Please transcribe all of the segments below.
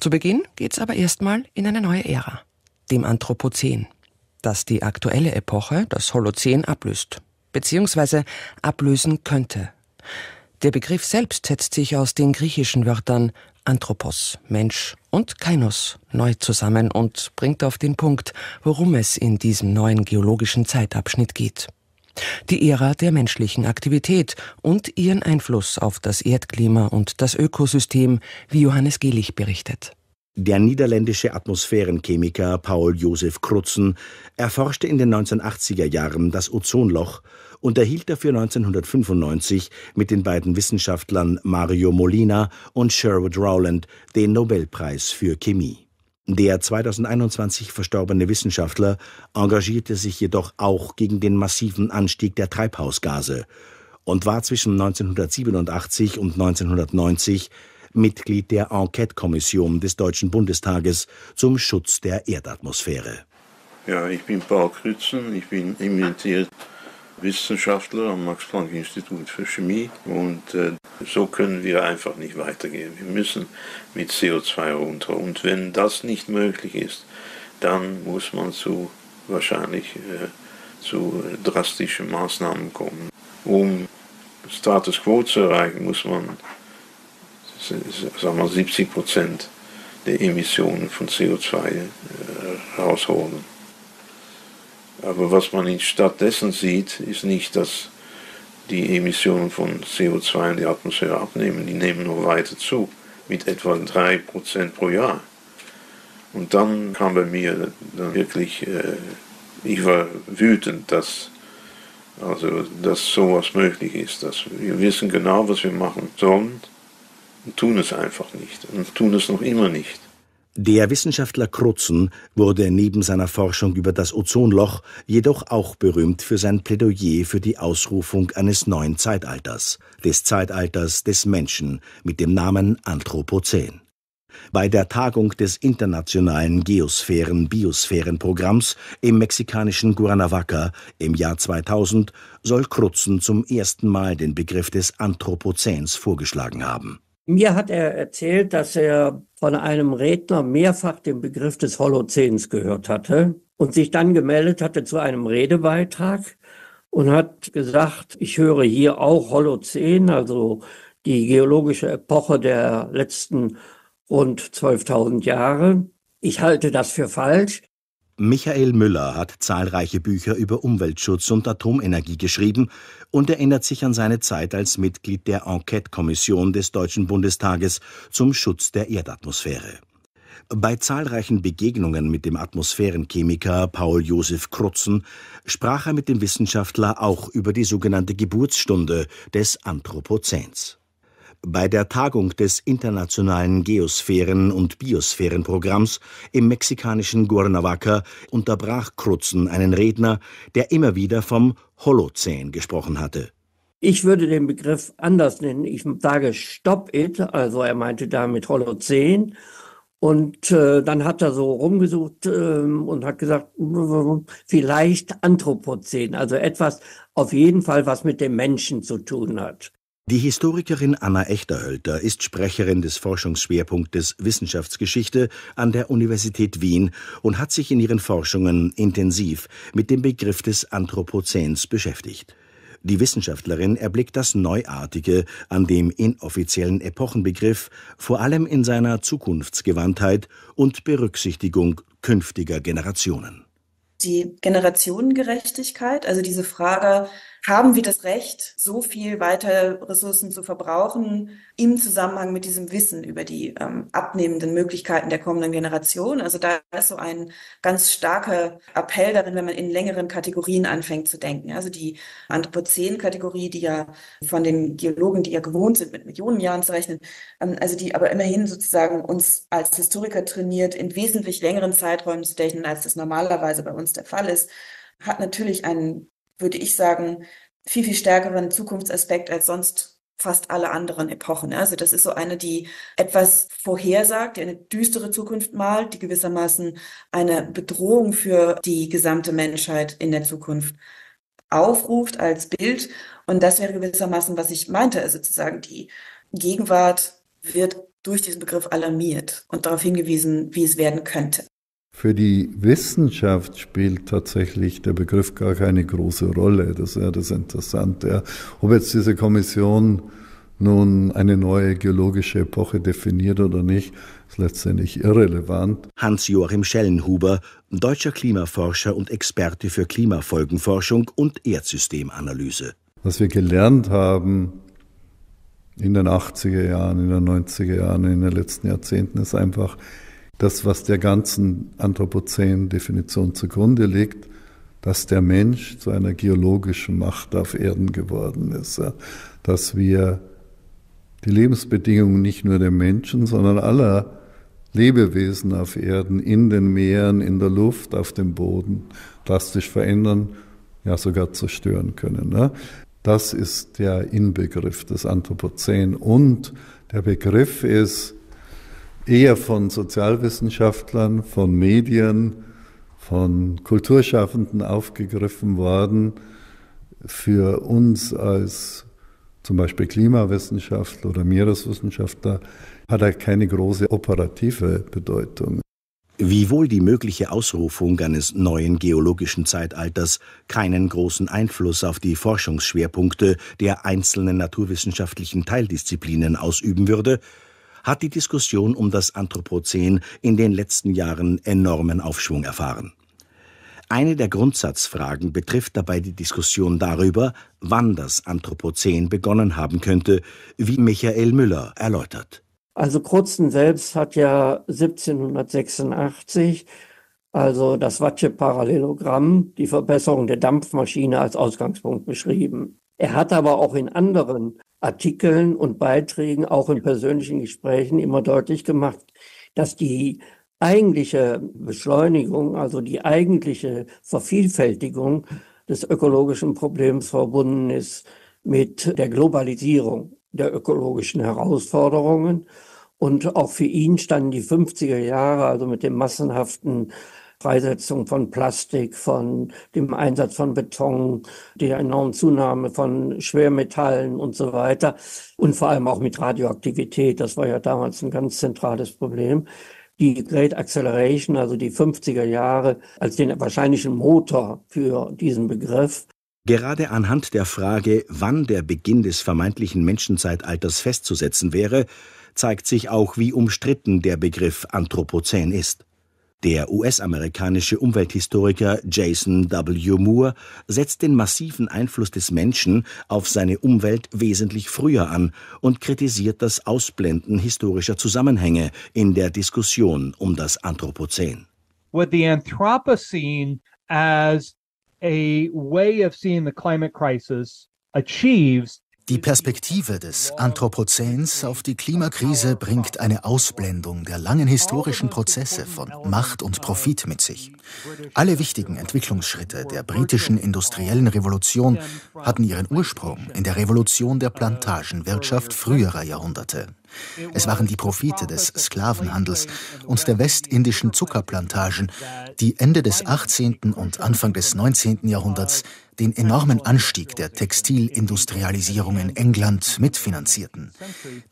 Zu Beginn geht's aber erstmal in eine neue Ära, dem Anthropozän, das die aktuelle Epoche, das Holozän, ablöst, beziehungsweise ablösen könnte. Der Begriff selbst setzt sich aus den griechischen Wörtern Anthropos, Mensch, und Kainos neu zusammen und bringt auf den Punkt, worum es in diesem neuen geologischen Zeitabschnitt geht. Die Ära der menschlichen Aktivität und ihren Einfluss auf das Erdklima und das Ökosystem, wie Johannes Gehlich berichtet. Der niederländische Atmosphärenchemiker Paul Josef Krutzen erforschte in den 1980er Jahren das Ozonloch und erhielt dafür 1995 mit den beiden Wissenschaftlern Mario Molina und Sherwood Rowland den Nobelpreis für Chemie. Der 2021 verstorbene Wissenschaftler engagierte sich jedoch auch gegen den massiven Anstieg der Treibhausgase und war zwischen 1987 und 1990 Mitglied der Enquete-Kommission des Deutschen Bundestages zum Schutz der Erdatmosphäre. Ja, ich bin Paul Krützen, ich bin emeritiert Wissenschaftler am Max-Planck-Institut für Chemie und äh, so können wir einfach nicht weitergehen. Wir müssen mit CO2 runter und wenn das nicht möglich ist, dann muss man zu wahrscheinlich äh, zu drastischen Maßnahmen kommen. Um Status quo zu erreichen, muss man sagen wir, 70 Prozent der Emissionen von CO2 äh, rausholen. Aber was man stattdessen sieht, ist nicht, dass die Emissionen von CO2 in die Atmosphäre abnehmen. Die nehmen noch weiter zu, mit etwa 3% pro Jahr. Und dann kam bei mir dann wirklich, äh, ich war wütend, dass, also, dass sowas möglich ist. Dass wir wissen genau, was wir machen sollen und tun es einfach nicht und tun es noch immer nicht. Der Wissenschaftler Krutzen wurde neben seiner Forschung über das Ozonloch jedoch auch berühmt für sein Plädoyer für die Ausrufung eines neuen Zeitalters, des Zeitalters des Menschen mit dem Namen Anthropozän. Bei der Tagung des internationalen Geosphären-Biosphären-Programms im mexikanischen Cuernavaca im Jahr 2000 soll Krutzen zum ersten Mal den Begriff des Anthropozäns vorgeschlagen haben. Mir hat er erzählt, dass er von einem Redner mehrfach den Begriff des Holozäns gehört hatte und sich dann gemeldet hatte zu einem Redebeitrag und hat gesagt, ich höre hier auch Holozän, also die geologische Epoche der letzten rund 12.000 Jahre. Ich halte das für falsch. Michael Müller hat zahlreiche Bücher über Umweltschutz und Atomenergie geschrieben und erinnert sich an seine Zeit als Mitglied der Enquete-Kommission des Deutschen Bundestages zum Schutz der Erdatmosphäre. Bei zahlreichen Begegnungen mit dem Atmosphärenchemiker Paul Josef Krutzen sprach er mit dem Wissenschaftler auch über die sogenannte Geburtsstunde des Anthropozäns. Bei der Tagung des Internationalen Geosphären- und Biosphärenprogramms im mexikanischen Cuernavaca unterbrach Krutzen einen Redner, der immer wieder vom Holozän gesprochen hatte. Ich würde den Begriff anders nennen. Ich sage Stop It, also er meinte damit Holozän. Und äh, dann hat er so rumgesucht äh, und hat gesagt, vielleicht Anthropozän, also etwas auf jeden Fall, was mit dem Menschen zu tun hat. Die Historikerin Anna Echterhölter ist Sprecherin des Forschungsschwerpunktes Wissenschaftsgeschichte an der Universität Wien und hat sich in ihren Forschungen intensiv mit dem Begriff des Anthropozäns beschäftigt. Die Wissenschaftlerin erblickt das Neuartige an dem inoffiziellen Epochenbegriff, vor allem in seiner Zukunftsgewandtheit und Berücksichtigung künftiger Generationen. Die Generationengerechtigkeit, also diese Frage, haben wir das Recht, so viel weiter Ressourcen zu verbrauchen im Zusammenhang mit diesem Wissen über die ähm, abnehmenden Möglichkeiten der kommenden Generation. Also da ist so ein ganz starker Appell darin, wenn man in längeren Kategorien anfängt zu denken. Also die Anthropozän-Kategorie, die ja von den Geologen, die ja gewohnt sind, mit Millionen Jahren zu rechnen, ähm, also die aber immerhin sozusagen uns als Historiker trainiert, in wesentlich längeren Zeiträumen zu denken, als das normalerweise bei uns der Fall ist, hat natürlich einen würde ich sagen, viel, viel stärkeren Zukunftsaspekt als sonst fast alle anderen Epochen. Also das ist so eine, die etwas vorhersagt, die eine düstere Zukunft malt, die gewissermaßen eine Bedrohung für die gesamte Menschheit in der Zukunft aufruft als Bild. Und das wäre gewissermaßen, was ich meinte, also sozusagen die Gegenwart wird durch diesen Begriff alarmiert und darauf hingewiesen, wie es werden könnte. Für die Wissenschaft spielt tatsächlich der Begriff gar keine große Rolle. Das ist ja das Interessante. Ob jetzt diese Kommission nun eine neue geologische Epoche definiert oder nicht, ist letztendlich irrelevant. Hans-Joachim Schellenhuber, deutscher Klimaforscher und Experte für Klimafolgenforschung und Erdsystemanalyse. Was wir gelernt haben in den 80er Jahren, in den 90er Jahren, in den letzten Jahrzehnten, ist einfach, das, was der ganzen Anthropozän-Definition zugrunde liegt, dass der Mensch zu einer geologischen Macht auf Erden geworden ist, dass wir die Lebensbedingungen nicht nur der Menschen, sondern aller Lebewesen auf Erden, in den Meeren, in der Luft, auf dem Boden drastisch verändern, ja sogar zerstören können. Ne? Das ist der Inbegriff des Anthropozän. Und der Begriff ist eher von Sozialwissenschaftlern, von Medien, von Kulturschaffenden aufgegriffen worden. Für uns als zum Beispiel Klimawissenschaftler oder Meereswissenschaftler hat er keine große operative Bedeutung. Wiewohl die mögliche Ausrufung eines neuen geologischen Zeitalters keinen großen Einfluss auf die Forschungsschwerpunkte der einzelnen naturwissenschaftlichen Teildisziplinen ausüben würde, hat die Diskussion um das Anthropozän in den letzten Jahren enormen Aufschwung erfahren. Eine der Grundsatzfragen betrifft dabei die Diskussion darüber, wann das Anthropozän begonnen haben könnte, wie Michael Müller erläutert. Also Krutzen selbst hat ja 1786 also das Watsche Parallelogramm, die Verbesserung der Dampfmaschine als Ausgangspunkt beschrieben. Er hat aber auch in anderen Artikeln und Beiträgen, auch in persönlichen Gesprächen immer deutlich gemacht, dass die eigentliche Beschleunigung, also die eigentliche Vervielfältigung des ökologischen Problems verbunden ist mit der Globalisierung der ökologischen Herausforderungen. Und auch für ihn standen die 50er Jahre, also mit dem massenhaften Freisetzung von Plastik, von dem Einsatz von Beton, der enormen Zunahme von Schwermetallen und so weiter und vor allem auch mit Radioaktivität. Das war ja damals ein ganz zentrales Problem. Die Great Acceleration, also die 50er Jahre, als den wahrscheinlichen Motor für diesen Begriff. Gerade anhand der Frage, wann der Beginn des vermeintlichen Menschenzeitalters festzusetzen wäre, zeigt sich auch, wie umstritten der Begriff Anthropozän ist. Der US-amerikanische Umwelthistoriker Jason W. Moore setzt den massiven Einfluss des Menschen auf seine Umwelt wesentlich früher an und kritisiert das Ausblenden historischer Zusammenhänge in der Diskussion um das Anthropozän. What the Anthropocene as a way of seeing the climate crisis achieves die Perspektive des Anthropozäns auf die Klimakrise bringt eine Ausblendung der langen historischen Prozesse von Macht und Profit mit sich. Alle wichtigen Entwicklungsschritte der britischen industriellen Revolution hatten ihren Ursprung in der Revolution der Plantagenwirtschaft früherer Jahrhunderte. Es waren die Profite des Sklavenhandels und der westindischen Zuckerplantagen, die Ende des 18. und Anfang des 19. Jahrhunderts den enormen Anstieg der Textilindustrialisierung in England mitfinanzierten.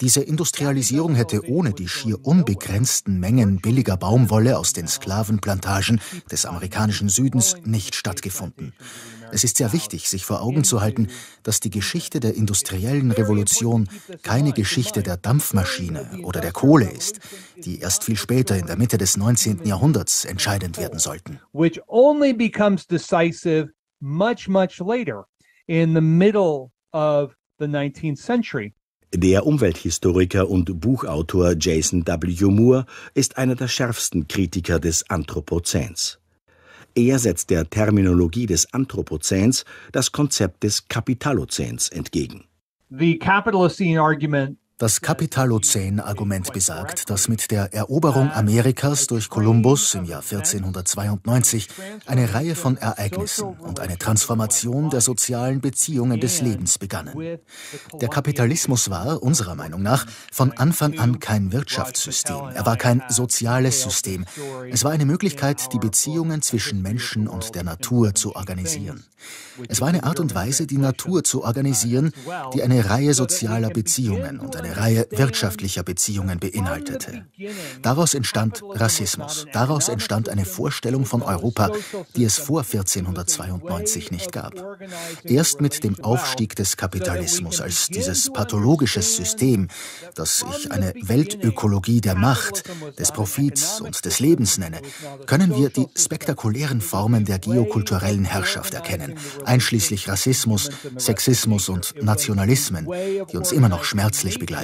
Diese Industrialisierung hätte ohne die schier unbegrenzten Mengen billiger Baumwolle aus den Sklavenplantagen des amerikanischen Südens nicht stattgefunden. Es ist sehr wichtig, sich vor Augen zu halten, dass die Geschichte der industriellen Revolution keine Geschichte der Dampfmaschine oder der Kohle ist, die erst viel später in der Mitte des 19. Jahrhunderts entscheidend werden sollten. Which only becomes decisive much, much later in the middle of the 19th century. Der Umwelthistoriker und Buchautor Jason W. Moore ist einer der schärfsten Kritiker des Anthropozäns. Er setzt der Terminologie des Anthropozäns das Konzept des Kapitalozäns entgegen. The Capitalocene argument das Kapitalozän-Argument besagt, dass mit der Eroberung Amerikas durch Kolumbus im Jahr 1492 eine Reihe von Ereignissen und eine Transformation der sozialen Beziehungen des Lebens begannen. Der Kapitalismus war, unserer Meinung nach, von Anfang an kein Wirtschaftssystem. Er war kein soziales System. Es war eine Möglichkeit, die Beziehungen zwischen Menschen und der Natur zu organisieren. Es war eine Art und Weise, die Natur zu organisieren, die eine Reihe sozialer Beziehungen und eine eine Reihe wirtschaftlicher Beziehungen beinhaltete. Daraus entstand Rassismus. Daraus entstand eine Vorstellung von Europa, die es vor 1492 nicht gab. Erst mit dem Aufstieg des Kapitalismus als dieses pathologisches System, das ich eine Weltökologie der Macht, des Profits und des Lebens nenne, können wir die spektakulären Formen der geokulturellen Herrschaft erkennen, einschließlich Rassismus, Sexismus und Nationalismen, die uns immer noch schmerzlich begleiten.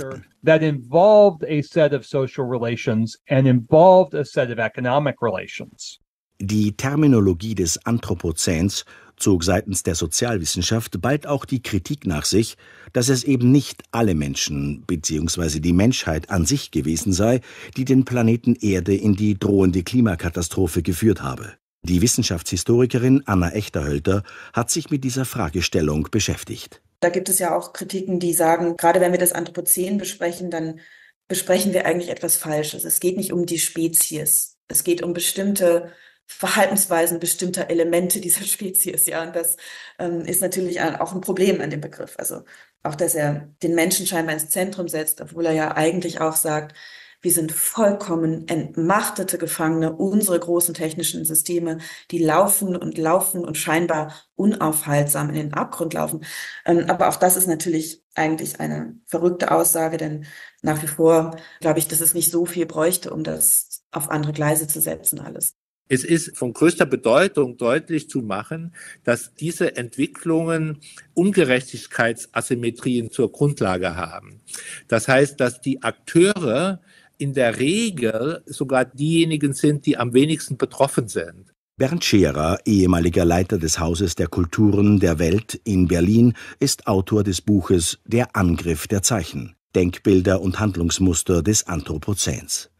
That involved a set of social relations and involved a set of economic relations. Die Terminologie des Anthropozäns zog seitens der Sozialwissenschaft bald auch die Kritik nach sich, dass es eben nicht alle Menschen bzw. die Menschheit an sich gewesen sei, die den Planeten Erde in die drohende Klimakatastrophe geführt habe. Die Wissenschaftshistorikerin Anna Echterhölter hat sich mit dieser Fragestellung beschäftigt. Da gibt es ja auch Kritiken, die sagen, gerade wenn wir das Anthropozän besprechen, dann besprechen wir eigentlich etwas Falsches. Es geht nicht um die Spezies. Es geht um bestimmte Verhaltensweisen bestimmter Elemente dieser Spezies. Ja, und das ähm, ist natürlich auch ein Problem an dem Begriff. Also auch, dass er den Menschen scheinbar ins Zentrum setzt, obwohl er ja eigentlich auch sagt, wir sind vollkommen entmachtete Gefangene unserer großen technischen Systeme, die laufen und laufen und scheinbar unaufhaltsam in den Abgrund laufen. Ähm, aber auch das ist natürlich eigentlich eine verrückte Aussage, denn nach wie vor glaube ich, dass es nicht so viel bräuchte, um das auf andere Gleise zu setzen alles. Es ist von größter Bedeutung deutlich zu machen, dass diese Entwicklungen Ungerechtigkeitsasymmetrien zur Grundlage haben. Das heißt, dass die Akteure in der Regel sogar diejenigen sind, die am wenigsten betroffen sind. Bernd Scherer, ehemaliger Leiter des Hauses der Kulturen der Welt in Berlin, ist Autor des Buches Der Angriff der Zeichen, Denkbilder und Handlungsmuster des Anthropozäns.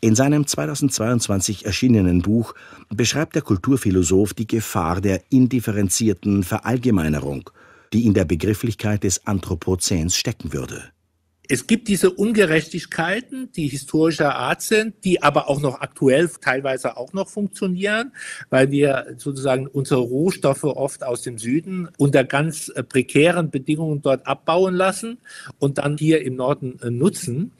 In seinem 2022 erschienenen Buch beschreibt der Kulturphilosoph die Gefahr der indifferenzierten Verallgemeinerung, die in der Begrifflichkeit des Anthropozäns stecken würde. Es gibt diese Ungerechtigkeiten, die historischer Art sind, die aber auch noch aktuell teilweise auch noch funktionieren, weil wir sozusagen unsere Rohstoffe oft aus dem Süden unter ganz äh, prekären Bedingungen dort abbauen lassen und dann hier im Norden äh, nutzen.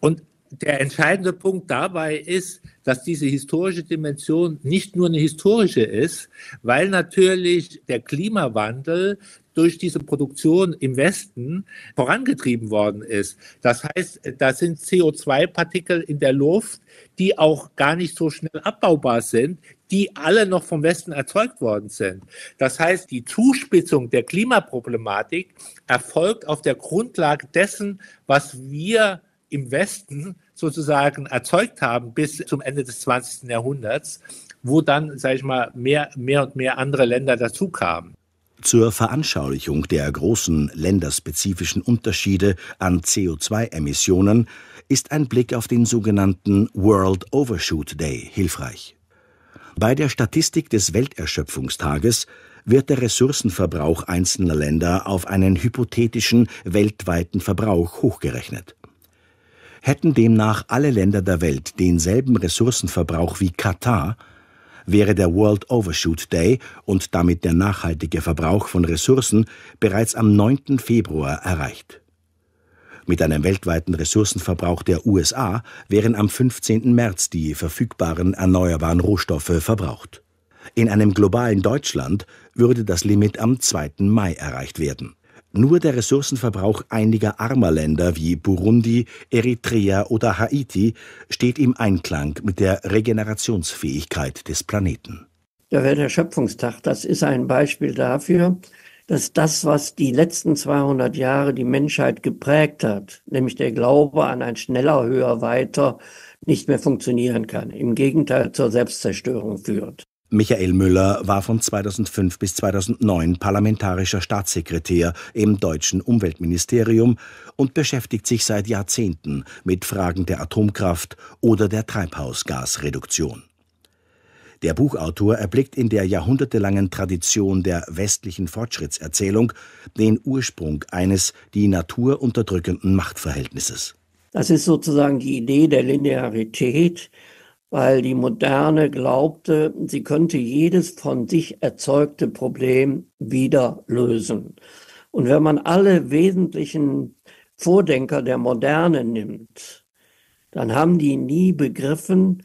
Und der entscheidende Punkt dabei ist, dass diese historische Dimension nicht nur eine historische ist, weil natürlich der Klimawandel durch diese Produktion im Westen vorangetrieben worden ist. Das heißt, da sind CO2-Partikel in der Luft, die auch gar nicht so schnell abbaubar sind, die alle noch vom Westen erzeugt worden sind. Das heißt, die Zuspitzung der Klimaproblematik erfolgt auf der Grundlage dessen, was wir im Westen sozusagen erzeugt haben bis zum Ende des 20. Jahrhunderts, wo dann, sage ich mal, mehr, mehr und mehr andere Länder dazu kamen. Zur Veranschaulichung der großen länderspezifischen Unterschiede an CO2-Emissionen ist ein Blick auf den sogenannten World Overshoot Day hilfreich. Bei der Statistik des Welterschöpfungstages wird der Ressourcenverbrauch einzelner Länder auf einen hypothetischen weltweiten Verbrauch hochgerechnet. Hätten demnach alle Länder der Welt denselben Ressourcenverbrauch wie Katar, wäre der World Overshoot Day und damit der nachhaltige Verbrauch von Ressourcen bereits am 9. Februar erreicht. Mit einem weltweiten Ressourcenverbrauch der USA wären am 15. März die verfügbaren erneuerbaren Rohstoffe verbraucht. In einem globalen Deutschland würde das Limit am 2. Mai erreicht werden. Nur der Ressourcenverbrauch einiger armer Länder wie Burundi, Eritrea oder Haiti steht im Einklang mit der Regenerationsfähigkeit des Planeten. Der Welterschöpfungstag, das ist ein Beispiel dafür, dass das, was die letzten 200 Jahre die Menschheit geprägt hat, nämlich der Glaube an ein schneller, höher, weiter, nicht mehr funktionieren kann. Im Gegenteil zur Selbstzerstörung führt. Michael Müller war von 2005 bis 2009 parlamentarischer Staatssekretär im deutschen Umweltministerium und beschäftigt sich seit Jahrzehnten mit Fragen der Atomkraft oder der Treibhausgasreduktion. Der Buchautor erblickt in der jahrhundertelangen Tradition der westlichen Fortschrittserzählung den Ursprung eines die Natur unterdrückenden Machtverhältnisses. Das ist sozusagen die Idee der Linearität, weil die Moderne glaubte, sie könnte jedes von sich erzeugte Problem wieder lösen. Und wenn man alle wesentlichen Vordenker der Moderne nimmt, dann haben die nie begriffen,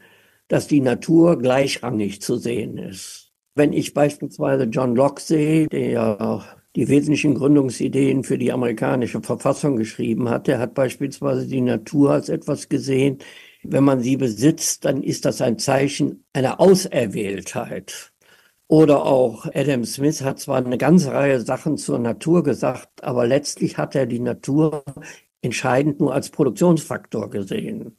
dass die Natur gleichrangig zu sehen ist. Wenn ich beispielsweise John Locke sehe, der die wesentlichen Gründungsideen für die amerikanische Verfassung geschrieben hat, der hat beispielsweise die Natur als etwas gesehen, wenn man sie besitzt, dann ist das ein Zeichen einer Auserwähltheit. Oder auch Adam Smith hat zwar eine ganze Reihe Sachen zur Natur gesagt, aber letztlich hat er die Natur entscheidend nur als Produktionsfaktor gesehen.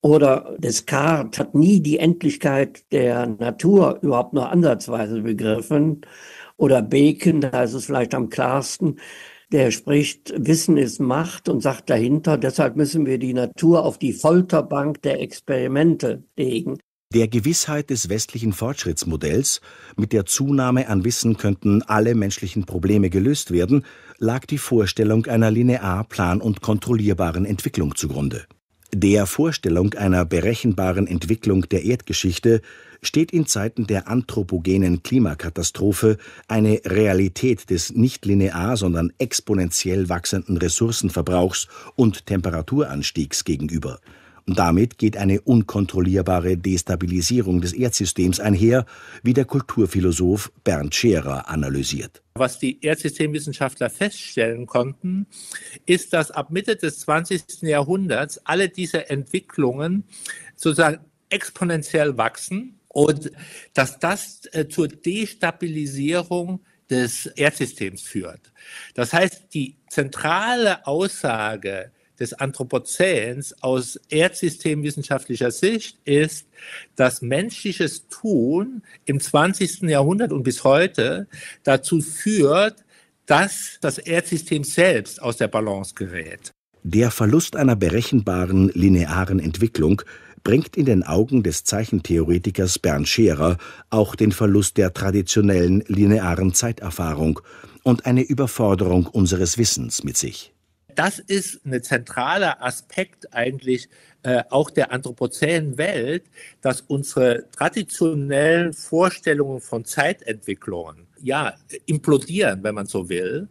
Oder Descartes hat nie die Endlichkeit der Natur überhaupt nur ansatzweise begriffen. Oder Bacon, da ist es vielleicht am klarsten, der spricht, Wissen ist Macht und sagt dahinter, deshalb müssen wir die Natur auf die Folterbank der Experimente legen. Der Gewissheit des westlichen Fortschrittsmodells, mit der Zunahme an Wissen könnten alle menschlichen Probleme gelöst werden, lag die Vorstellung einer linear plan- und kontrollierbaren Entwicklung zugrunde. Der Vorstellung einer berechenbaren Entwicklung der Erdgeschichte steht in Zeiten der anthropogenen Klimakatastrophe eine Realität des nicht linear, sondern exponentiell wachsenden Ressourcenverbrauchs und Temperaturanstiegs gegenüber. Damit geht eine unkontrollierbare Destabilisierung des Erdsystems einher, wie der Kulturphilosoph Bernd Scherer analysiert. Was die Erdsystemwissenschaftler feststellen konnten, ist, dass ab Mitte des 20. Jahrhunderts alle diese Entwicklungen sozusagen exponentiell wachsen und dass das äh, zur Destabilisierung des Erdsystems führt. Das heißt, die zentrale Aussage des Anthropozäns aus erdsystemwissenschaftlicher Sicht ist, dass menschliches Tun im 20. Jahrhundert und bis heute dazu führt, dass das Erdsystem selbst aus der Balance gerät. Der Verlust einer berechenbaren linearen Entwicklung bringt in den Augen des Zeichentheoretikers Bernd Scherer auch den Verlust der traditionellen linearen Zeiterfahrung und eine Überforderung unseres Wissens mit sich. Das ist ein zentraler Aspekt eigentlich äh, auch der anthropozänen Welt, dass unsere traditionellen Vorstellungen von Zeitentwicklungen ja implodieren, wenn man so will,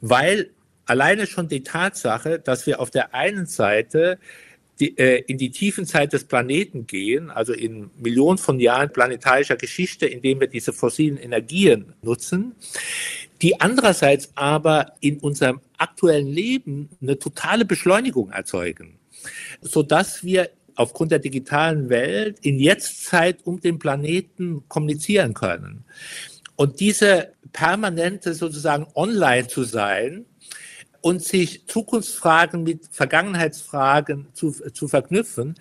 weil alleine schon die Tatsache, dass wir auf der einen Seite die, äh, in die tiefen Zeit des Planeten gehen, also in Millionen von Jahren planetarischer Geschichte, indem wir diese fossilen Energien nutzen, die andererseits aber in unserem aktuellen Leben eine totale Beschleunigung erzeugen, sodass wir aufgrund der digitalen Welt in Jetztzeit um den Planeten kommunizieren können. Und diese permanente sozusagen online zu sein, und sich Zukunftsfragen mit Vergangenheitsfragen zu, zu verknüpfen,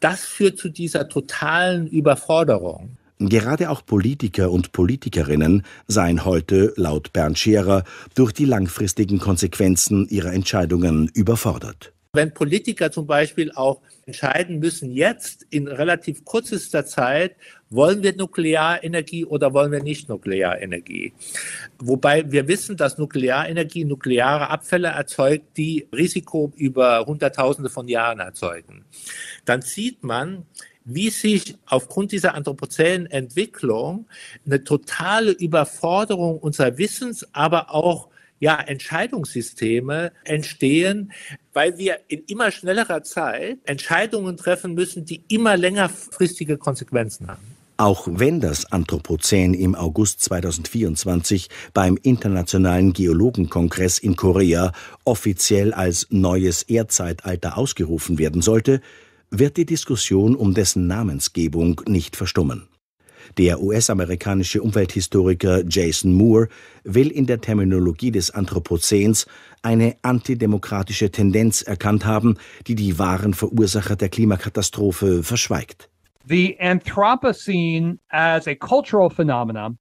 das führt zu dieser totalen Überforderung. Gerade auch Politiker und Politikerinnen seien heute, laut Bernd Scherer, durch die langfristigen Konsequenzen ihrer Entscheidungen überfordert. Wenn Politiker zum Beispiel auch entscheiden müssen, jetzt in relativ kürzester Zeit, wollen wir Nuklearenergie oder wollen wir nicht Nuklearenergie? Wobei wir wissen, dass Nuklearenergie nukleare Abfälle erzeugt, die Risiko über Hunderttausende von Jahren erzeugen. Dann sieht man, wie sich aufgrund dieser anthropozänen Entwicklung eine totale Überforderung unserer Wissens, aber auch ja, Entscheidungssysteme entstehen, weil wir in immer schnellerer Zeit Entscheidungen treffen müssen, die immer längerfristige Konsequenzen haben. Auch wenn das Anthropozän im August 2024 beim Internationalen Geologenkongress in Korea offiziell als neues Erdzeitalter ausgerufen werden sollte, wird die Diskussion um dessen Namensgebung nicht verstummen. Der US-amerikanische Umwelthistoriker Jason Moore will in der Terminologie des Anthropozäns eine antidemokratische Tendenz erkannt haben, die die wahren Verursacher der Klimakatastrophe verschweigt. The Anthropocene as a cultural phenomenon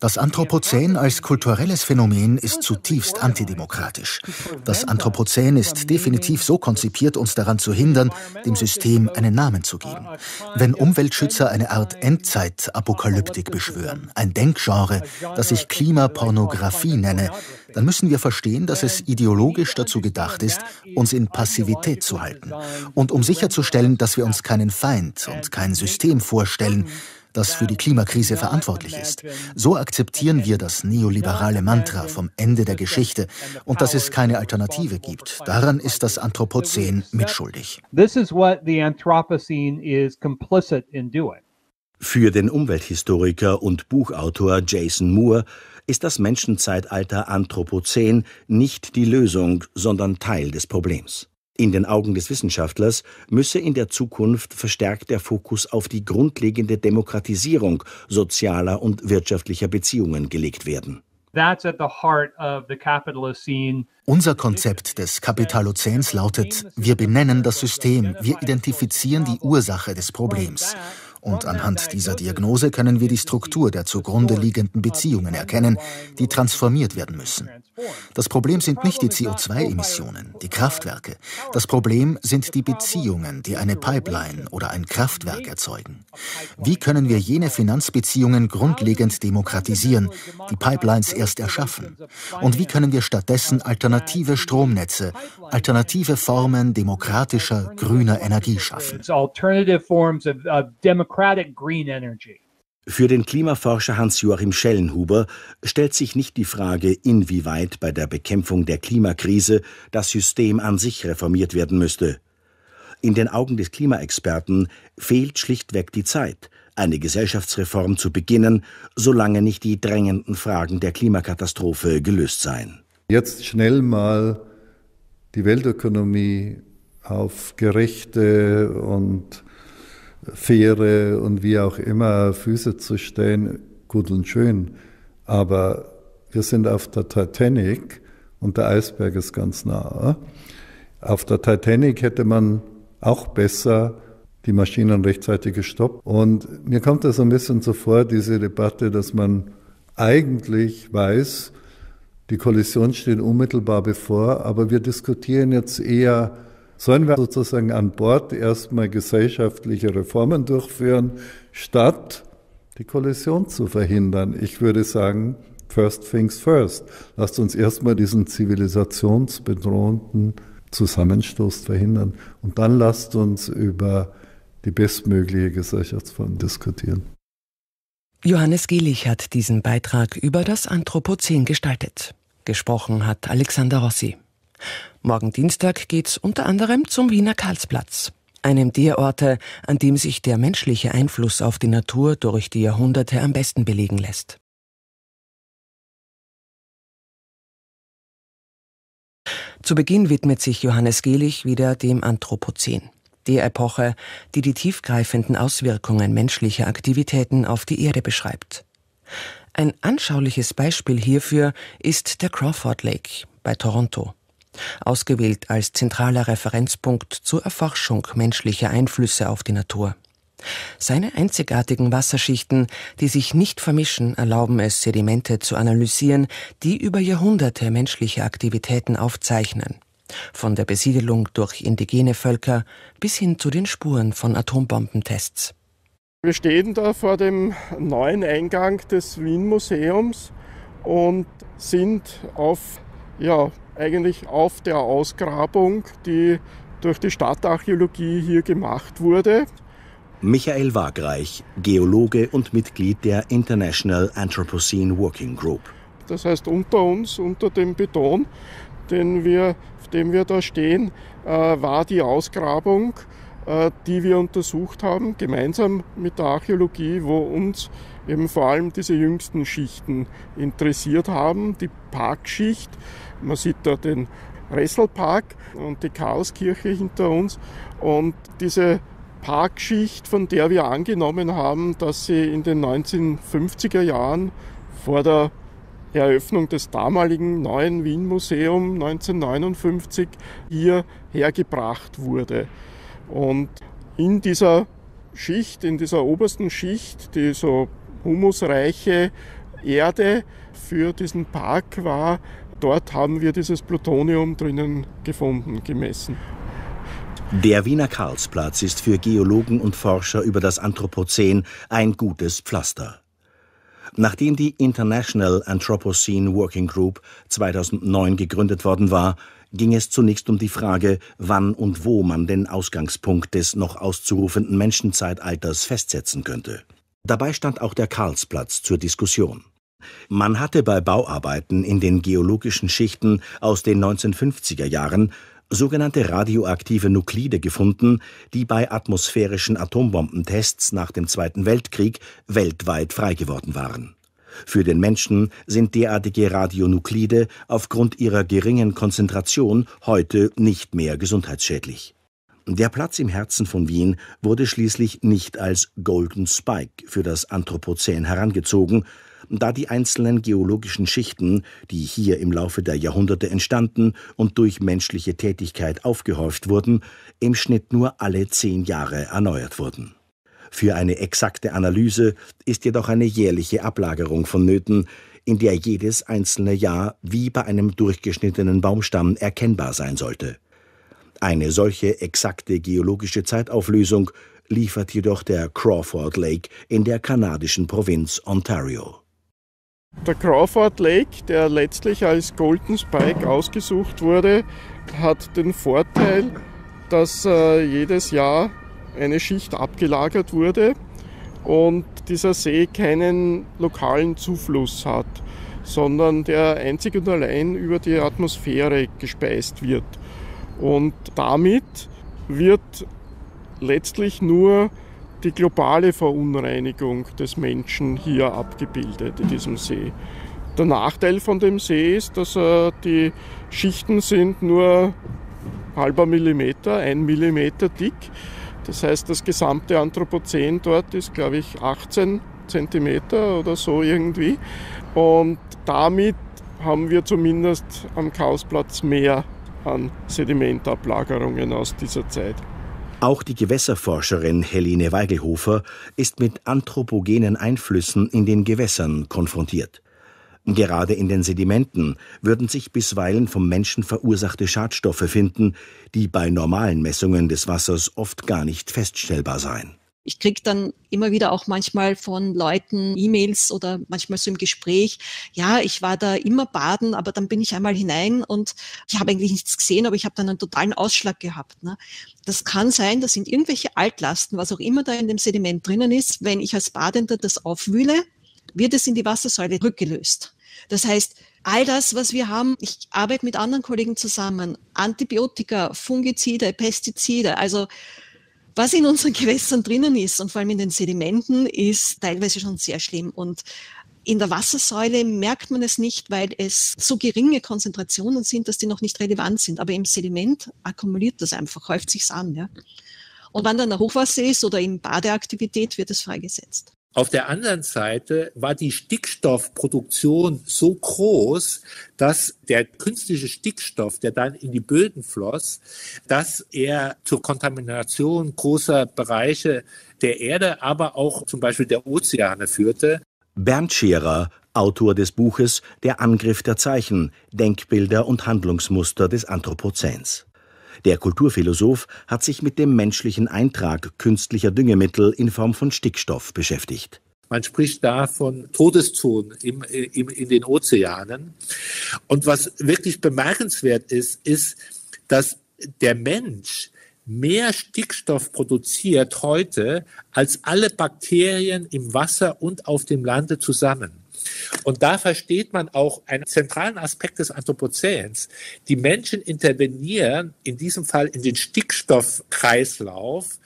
das Anthropozän als kulturelles Phänomen ist zutiefst antidemokratisch. Das Anthropozän ist definitiv so konzipiert, uns daran zu hindern, dem System einen Namen zu geben. Wenn Umweltschützer eine Art Endzeit-Apokalyptik beschwören, ein Denkgenre, das ich Klimapornografie nenne, dann müssen wir verstehen, dass es ideologisch dazu gedacht ist, uns in Passivität zu halten. Und um sicherzustellen, dass wir uns keinen Feind und kein System vorstellen, das für die Klimakrise verantwortlich ist. So akzeptieren wir das neoliberale Mantra vom Ende der Geschichte und dass es keine Alternative gibt. Daran ist das Anthropozän mitschuldig. This is what the Anthropocene is complicit in doing. Für den Umwelthistoriker und Buchautor Jason Moore ist das Menschenzeitalter Anthropozän nicht die Lösung, sondern Teil des Problems. In den Augen des Wissenschaftlers müsse in der Zukunft verstärkt der Fokus auf die grundlegende Demokratisierung sozialer und wirtschaftlicher Beziehungen gelegt werden. Unser Konzept des Kapitalozäns lautet, wir benennen das System, wir identifizieren die Ursache des Problems. Und anhand dieser Diagnose können wir die Struktur der zugrunde liegenden Beziehungen erkennen, die transformiert werden müssen. Das Problem sind nicht die CO2-Emissionen, die Kraftwerke. Das Problem sind die Beziehungen, die eine Pipeline oder ein Kraftwerk erzeugen. Wie können wir jene Finanzbeziehungen grundlegend demokratisieren, die Pipelines erst erschaffen? Und wie können wir stattdessen alternative Stromnetze, alternative Formen demokratischer grüner Energie schaffen? Democratic green energy. Für den Klimaforscher Hans-Joachim Schellenhuber stellt sich nicht die Frage, inwieweit bei der Bekämpfung der Klimakrise das System an sich reformiert werden müsste. In den Augen des Klimaexperten fehlt schlichtweg die Zeit, eine Gesellschaftsreform zu beginnen, solange nicht die drängenden Fragen der Klimakatastrophe gelöst seien. Jetzt schnell mal die Weltökonomie auf gerechte und faire und wie auch immer Füße zu stellen, gut und schön. Aber wir sind auf der Titanic und der Eisberg ist ganz nah. Auf der Titanic hätte man auch besser die Maschinen rechtzeitig gestoppt. Und mir kommt das ein bisschen so vor, diese Debatte, dass man eigentlich weiß, die Kollision steht unmittelbar bevor, aber wir diskutieren jetzt eher Sollen wir sozusagen an Bord erstmal gesellschaftliche Reformen durchführen, statt die Kollision zu verhindern? Ich würde sagen, first things first. Lasst uns erstmal diesen zivilisationsbedrohten Zusammenstoß verhindern und dann lasst uns über die bestmögliche Gesellschaftsform diskutieren. Johannes Gielich hat diesen Beitrag über das Anthropozän gestaltet. Gesprochen hat Alexander Rossi. Morgen Dienstag geht's unter anderem zum Wiener Karlsplatz, einem der Orte, an dem sich der menschliche Einfluss auf die Natur durch die Jahrhunderte am besten belegen lässt. Zu Beginn widmet sich Johannes Gehlich wieder dem Anthropozän, der Epoche, die die tiefgreifenden Auswirkungen menschlicher Aktivitäten auf die Erde beschreibt. Ein anschauliches Beispiel hierfür ist der Crawford Lake bei Toronto ausgewählt als zentraler Referenzpunkt zur Erforschung menschlicher Einflüsse auf die Natur. Seine einzigartigen Wasserschichten, die sich nicht vermischen, erlauben es, Sedimente zu analysieren, die über Jahrhunderte menschliche Aktivitäten aufzeichnen. Von der Besiedelung durch indigene Völker bis hin zu den Spuren von Atombombentests. Wir stehen da vor dem neuen Eingang des Wien Museums und sind auf ja, eigentlich auf der Ausgrabung, die durch die Stadtarchäologie hier gemacht wurde. Michael Wagreich, Geologe und Mitglied der International Anthropocene Working Group. Das heißt, unter uns, unter dem Beton, den wir, auf dem wir da stehen, äh, war die Ausgrabung, äh, die wir untersucht haben, gemeinsam mit der Archäologie, wo uns eben vor allem diese jüngsten Schichten interessiert haben. Die Parkschicht, man sieht da den Resselpark und die Chaoskirche hinter uns. Und diese Parkschicht, von der wir angenommen haben, dass sie in den 1950er Jahren vor der Eröffnung des damaligen neuen Wien Museum 1959 hier hergebracht wurde. Und in dieser Schicht, in dieser obersten Schicht, die so humusreiche Erde für diesen Park war, dort haben wir dieses Plutonium drinnen gefunden, gemessen. Der Wiener Karlsplatz ist für Geologen und Forscher über das Anthropozän ein gutes Pflaster. Nachdem die International Anthropocene Working Group 2009 gegründet worden war, ging es zunächst um die Frage, wann und wo man den Ausgangspunkt des noch auszurufenden Menschenzeitalters festsetzen könnte. Dabei stand auch der Karlsplatz zur Diskussion. Man hatte bei Bauarbeiten in den geologischen Schichten aus den 1950er Jahren sogenannte radioaktive Nuklide gefunden, die bei atmosphärischen Atombombentests nach dem Zweiten Weltkrieg weltweit freigeworden waren. Für den Menschen sind derartige Radionuklide aufgrund ihrer geringen Konzentration heute nicht mehr gesundheitsschädlich. Der Platz im Herzen von Wien wurde schließlich nicht als Golden Spike für das Anthropozän herangezogen, da die einzelnen geologischen Schichten, die hier im Laufe der Jahrhunderte entstanden und durch menschliche Tätigkeit aufgehäuft wurden, im Schnitt nur alle zehn Jahre erneuert wurden. Für eine exakte Analyse ist jedoch eine jährliche Ablagerung vonnöten, in der jedes einzelne Jahr wie bei einem durchgeschnittenen Baumstamm erkennbar sein sollte. Eine solche exakte geologische Zeitauflösung liefert jedoch der Crawford Lake in der kanadischen Provinz Ontario. Der Crawford Lake, der letztlich als Golden Spike ausgesucht wurde, hat den Vorteil, dass äh, jedes Jahr eine Schicht abgelagert wurde und dieser See keinen lokalen Zufluss hat, sondern der einzig und allein über die Atmosphäre gespeist wird. Und damit wird letztlich nur die globale Verunreinigung des Menschen hier abgebildet in diesem See. Der Nachteil von dem See ist, dass äh, die Schichten sind nur halber Millimeter, ein Millimeter dick. Das heißt, das gesamte Anthropozän dort ist, glaube ich, 18 Zentimeter oder so irgendwie. Und damit haben wir zumindest am Kausplatz mehr an Sedimentablagerungen aus dieser Zeit. Auch die Gewässerforscherin Helene Weigelhofer ist mit anthropogenen Einflüssen in den Gewässern konfrontiert. Gerade in den Sedimenten würden sich bisweilen vom Menschen verursachte Schadstoffe finden, die bei normalen Messungen des Wassers oft gar nicht feststellbar seien. Ich kriege dann immer wieder auch manchmal von Leuten E-Mails oder manchmal so im Gespräch, ja, ich war da immer baden, aber dann bin ich einmal hinein und ich habe eigentlich nichts gesehen, aber ich habe dann einen totalen Ausschlag gehabt. Ne? Das kann sein, das sind irgendwelche Altlasten, was auch immer da in dem Sediment drinnen ist. Wenn ich als Badender das aufwühle, wird es in die Wassersäule rückgelöst. Das heißt, all das, was wir haben, ich arbeite mit anderen Kollegen zusammen, Antibiotika, Fungizide, Pestizide, also was in unseren Gewässern drinnen ist und vor allem in den Sedimenten ist teilweise schon sehr schlimm. Und in der Wassersäule merkt man es nicht, weil es so geringe Konzentrationen sind, dass die noch nicht relevant sind. Aber im Sediment akkumuliert das einfach, häuft sich's an. Ja. Und wenn dann ein Hochwasser ist oder in Badeaktivität, wird es freigesetzt. Auf der anderen Seite war die Stickstoffproduktion so groß, dass der künstliche Stickstoff, der dann in die Böden floss, dass er zur Kontamination großer Bereiche der Erde, aber auch zum Beispiel der Ozeane führte. Bernd Scherer, Autor des Buches Der Angriff der Zeichen, Denkbilder und Handlungsmuster des Anthropozäns. Der Kulturphilosoph hat sich mit dem menschlichen Eintrag künstlicher Düngemittel in Form von Stickstoff beschäftigt. Man spricht da von Todeszonen im, im, in den Ozeanen. Und was wirklich bemerkenswert ist, ist, dass der Mensch mehr Stickstoff produziert heute als alle Bakterien im Wasser und auf dem Lande zusammen. Und da versteht man auch einen zentralen Aspekt des Anthropozäns. Die Menschen intervenieren in diesem Fall in den Stickstoffkreislauf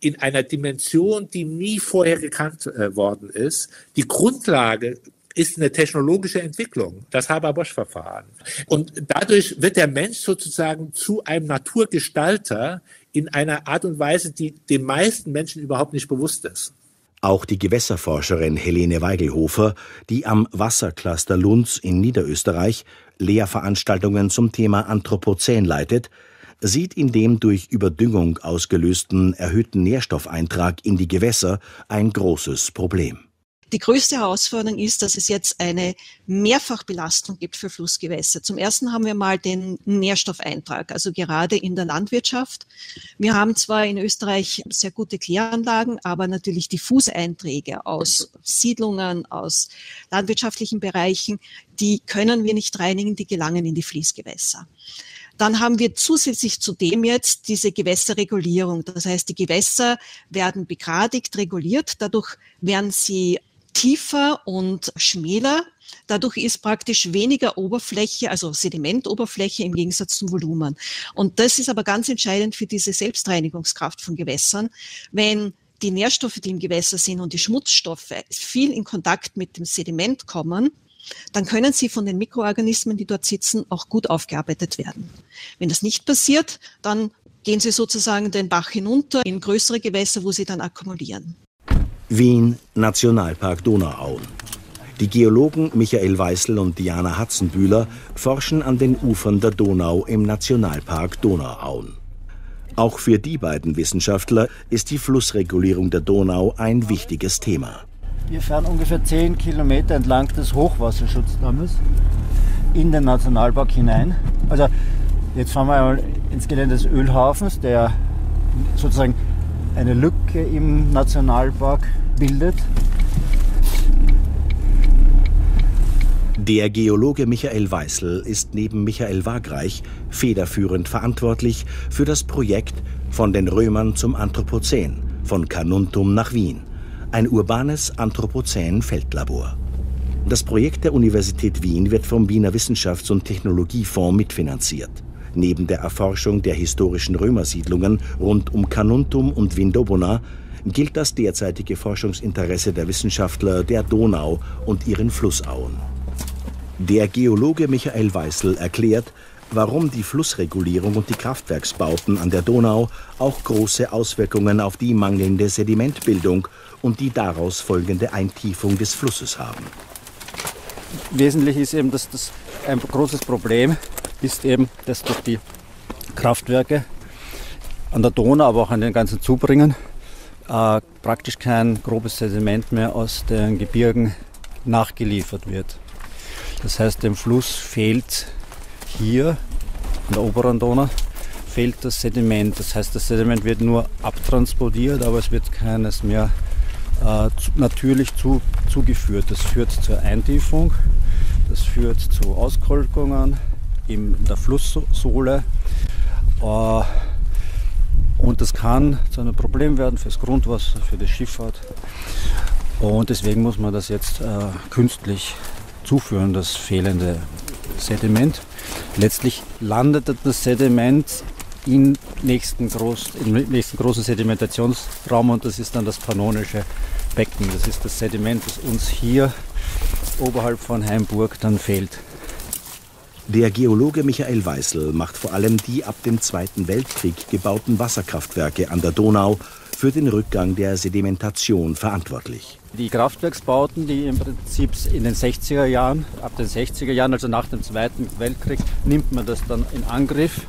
in einer Dimension, die nie vorher gekannt äh, worden ist. Die Grundlage ist eine technologische Entwicklung, das Haber-Bosch-Verfahren. Und dadurch wird der Mensch sozusagen zu einem Naturgestalter in einer Art und Weise, die den meisten Menschen überhaupt nicht bewusst ist. Auch die Gewässerforscherin Helene Weigelhofer, die am Wassercluster Lunds in Niederösterreich Lehrveranstaltungen zum Thema Anthropozän leitet, sieht in dem durch Überdüngung ausgelösten erhöhten Nährstoffeintrag in die Gewässer ein großes Problem. Die größte Herausforderung ist, dass es jetzt eine Mehrfachbelastung gibt für Flussgewässer. Zum ersten haben wir mal den Nährstoffeintrag, also gerade in der Landwirtschaft. Wir haben zwar in Österreich sehr gute Kläranlagen, aber natürlich Diffuseinträge aus Siedlungen, aus landwirtschaftlichen Bereichen, die können wir nicht reinigen, die gelangen in die Fließgewässer. Dann haben wir zusätzlich zu dem jetzt diese Gewässerregulierung. Das heißt, die Gewässer werden begradigt, reguliert. Dadurch werden sie tiefer und schmäler. Dadurch ist praktisch weniger Oberfläche, also Sedimentoberfläche im Gegensatz zum Volumen. Und das ist aber ganz entscheidend für diese Selbstreinigungskraft von Gewässern. Wenn die Nährstoffe, die im Gewässer sind und die Schmutzstoffe viel in Kontakt mit dem Sediment kommen, dann können sie von den Mikroorganismen, die dort sitzen, auch gut aufgearbeitet werden. Wenn das nicht passiert, dann gehen sie sozusagen den Bach hinunter in größere Gewässer, wo sie dann akkumulieren. Wien, Nationalpark Donauauen. Die Geologen Michael Weißel und Diana Hatzenbühler forschen an den Ufern der Donau im Nationalpark Donauauen. Auch für die beiden Wissenschaftler ist die Flussregulierung der Donau ein wichtiges Thema. Wir fahren ungefähr 10 Kilometer entlang des Hochwasserschutzdammes in den Nationalpark hinein. Also jetzt fahren wir ins Gelände des Ölhafens, der sozusagen eine Lücke im Nationalpark bildet. Der Geologe Michael Weißel ist neben Michael Wagreich federführend verantwortlich für das Projekt Von den Römern zum Anthropozän, von Carnuntum nach Wien, ein urbanes Anthropozän-Feldlabor. Das Projekt der Universität Wien wird vom Wiener Wissenschafts- und Technologiefonds mitfinanziert. Neben der Erforschung der historischen Römersiedlungen rund um Carnuntum und Vindobona gilt das derzeitige Forschungsinteresse der Wissenschaftler der Donau und ihren Flussauen. Der Geologe Michael Weißel erklärt, warum die Flussregulierung und die Kraftwerksbauten an der Donau auch große Auswirkungen auf die mangelnde Sedimentbildung und die daraus folgende Eintiefung des Flusses haben. Wesentlich ist eben, dass das ein großes Problem ist eben, dass durch die Kraftwerke an der Donau, aber auch an den ganzen Zubringen, äh, praktisch kein grobes Sediment mehr aus den Gebirgen nachgeliefert wird. Das heißt, dem Fluss fehlt hier an der oberen Donau fehlt das Sediment. Das heißt, das Sediment wird nur abtransportiert, aber es wird keines mehr äh, zu, natürlich zu, zugeführt. Das führt zur Eintiefung, das führt zu Auskolkungen in der Flusssohle. Äh, und das kann zu einem Problem werden fürs Grundwasser, für die Schifffahrt. Und deswegen muss man das jetzt äh, künstlich zuführen, das fehlende Sediment. Letztlich landet das Sediment im nächsten, groß, im nächsten großen Sedimentationsraum und das ist dann das pannonische Becken. Das ist das Sediment, das uns hier oberhalb von Heimburg dann fehlt. Der Geologe Michael Weißel macht vor allem die ab dem Zweiten Weltkrieg gebauten Wasserkraftwerke an der Donau für den Rückgang der Sedimentation verantwortlich. Die Kraftwerksbauten, die im Prinzip in den 60er Jahren, ab den 60er Jahren, also nach dem Zweiten Weltkrieg, nimmt man das dann in Angriff,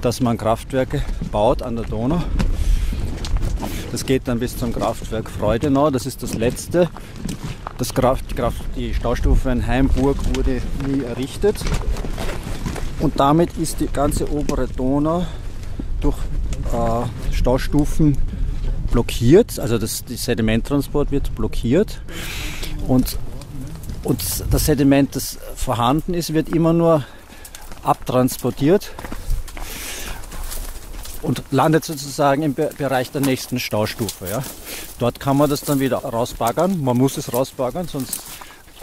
dass man Kraftwerke baut an der Donau. Das geht dann bis zum Kraftwerk Freudenau, das ist das letzte. Das Kraft, Kraft, die Staustufe in Heimburg wurde nie errichtet. Und damit ist die ganze obere Donau durch äh, Staustufen blockiert. Also das, der Sedimenttransport wird blockiert. Und, und das Sediment, das vorhanden ist, wird immer nur abtransportiert und landet sozusagen im Bereich der nächsten Staustufe. Ja. Dort kann man das dann wieder rausbaggern. Man muss es rausbaggern, sonst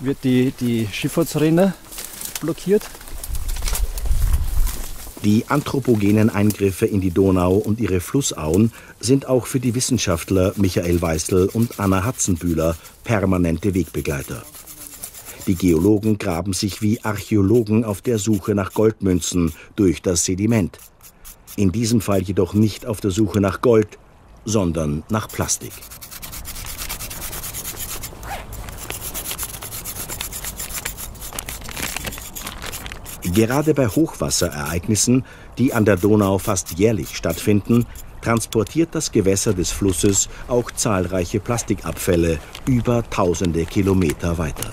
wird die, die Schifffahrtsrinne blockiert. Die anthropogenen Eingriffe in die Donau und ihre Flussauen sind auch für die Wissenschaftler Michael Weißel und Anna Hatzenbühler permanente Wegbegleiter. Die Geologen graben sich wie Archäologen auf der Suche nach Goldmünzen durch das Sediment. In diesem Fall jedoch nicht auf der Suche nach Gold, sondern nach Plastik. Gerade bei Hochwasserereignissen, die an der Donau fast jährlich stattfinden, transportiert das Gewässer des Flusses auch zahlreiche Plastikabfälle über tausende Kilometer weiter.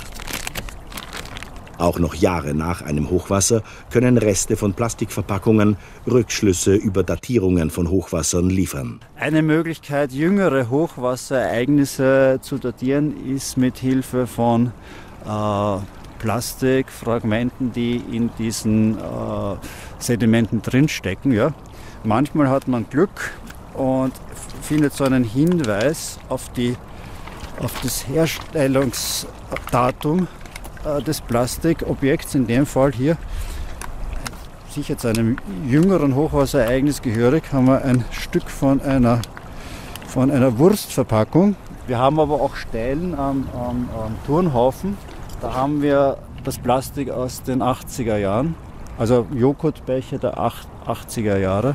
Auch noch Jahre nach einem Hochwasser können Reste von Plastikverpackungen Rückschlüsse über Datierungen von Hochwassern liefern. Eine Möglichkeit, jüngere Hochwasserereignisse zu datieren, ist mit Hilfe von äh, Plastikfragmenten, die in diesen äh, Sedimenten drinstecken. Ja. Manchmal hat man Glück und findet so einen Hinweis auf, die, auf das Herstellungsdatum des Plastikobjekts, in dem Fall hier sicher zu einem jüngeren Hochwasserereignis gehörig, haben wir ein Stück von einer, von einer Wurstverpackung. Wir haben aber auch Stellen am, am, am Turnhaufen. Da haben wir das Plastik aus den 80er Jahren, also Joghurtbecher der 80er Jahre.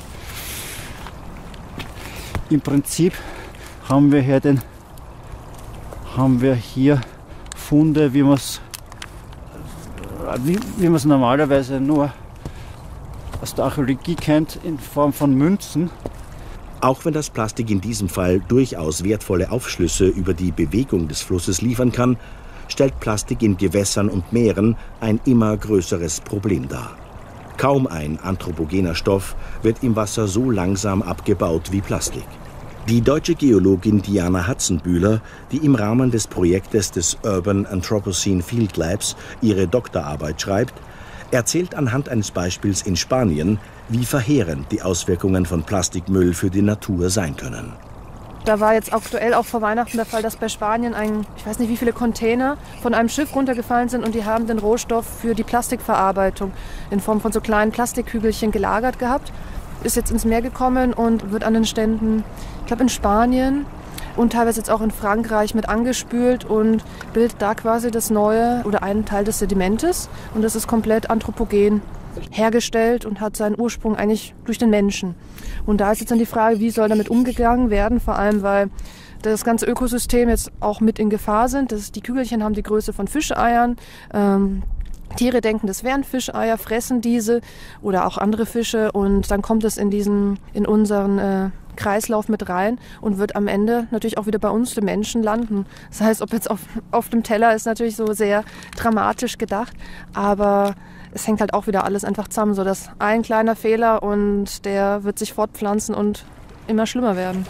Im Prinzip haben wir hier, den, haben wir hier Funde, wie man es wie, wie normalerweise nur aus der Archäologie kennt, in Form von Münzen. Auch wenn das Plastik in diesem Fall durchaus wertvolle Aufschlüsse über die Bewegung des Flusses liefern kann, stellt Plastik in Gewässern und Meeren ein immer größeres Problem dar. Kaum ein anthropogener Stoff wird im Wasser so langsam abgebaut wie Plastik. Die deutsche Geologin Diana Hatzenbühler, die im Rahmen des Projektes des Urban Anthropocene Field Labs ihre Doktorarbeit schreibt, erzählt anhand eines Beispiels in Spanien, wie verheerend die Auswirkungen von Plastikmüll für die Natur sein können. Da war jetzt aktuell auch vor Weihnachten der Fall, dass bei Spanien ein, ich weiß nicht wie viele Container von einem Schiff runtergefallen sind und die haben den Rohstoff für die Plastikverarbeitung in Form von so kleinen Plastikkügelchen gelagert gehabt. Ist jetzt ins Meer gekommen und wird an den Ständen, ich glaube in Spanien und teilweise jetzt auch in Frankreich mit angespült und bildet da quasi das neue oder einen Teil des Sedimentes. Und das ist komplett anthropogen hergestellt und hat seinen Ursprung eigentlich durch den Menschen. Und da ist jetzt dann die Frage, wie soll damit umgegangen werden, vor allem weil das ganze Ökosystem jetzt auch mit in Gefahr sind. Das, die Kügelchen haben die Größe von Fischeiern. Ähm, Tiere denken, das wären Fischeier, fressen diese oder auch andere Fische und dann kommt es in diesen, in unseren äh, Kreislauf mit rein und wird am Ende natürlich auch wieder bei uns, den Menschen, landen. Das heißt, ob jetzt auf, auf dem Teller ist natürlich so sehr dramatisch gedacht, aber es hängt halt auch wieder alles einfach zusammen, so dass ein kleiner Fehler und der wird sich fortpflanzen und immer schlimmer werden.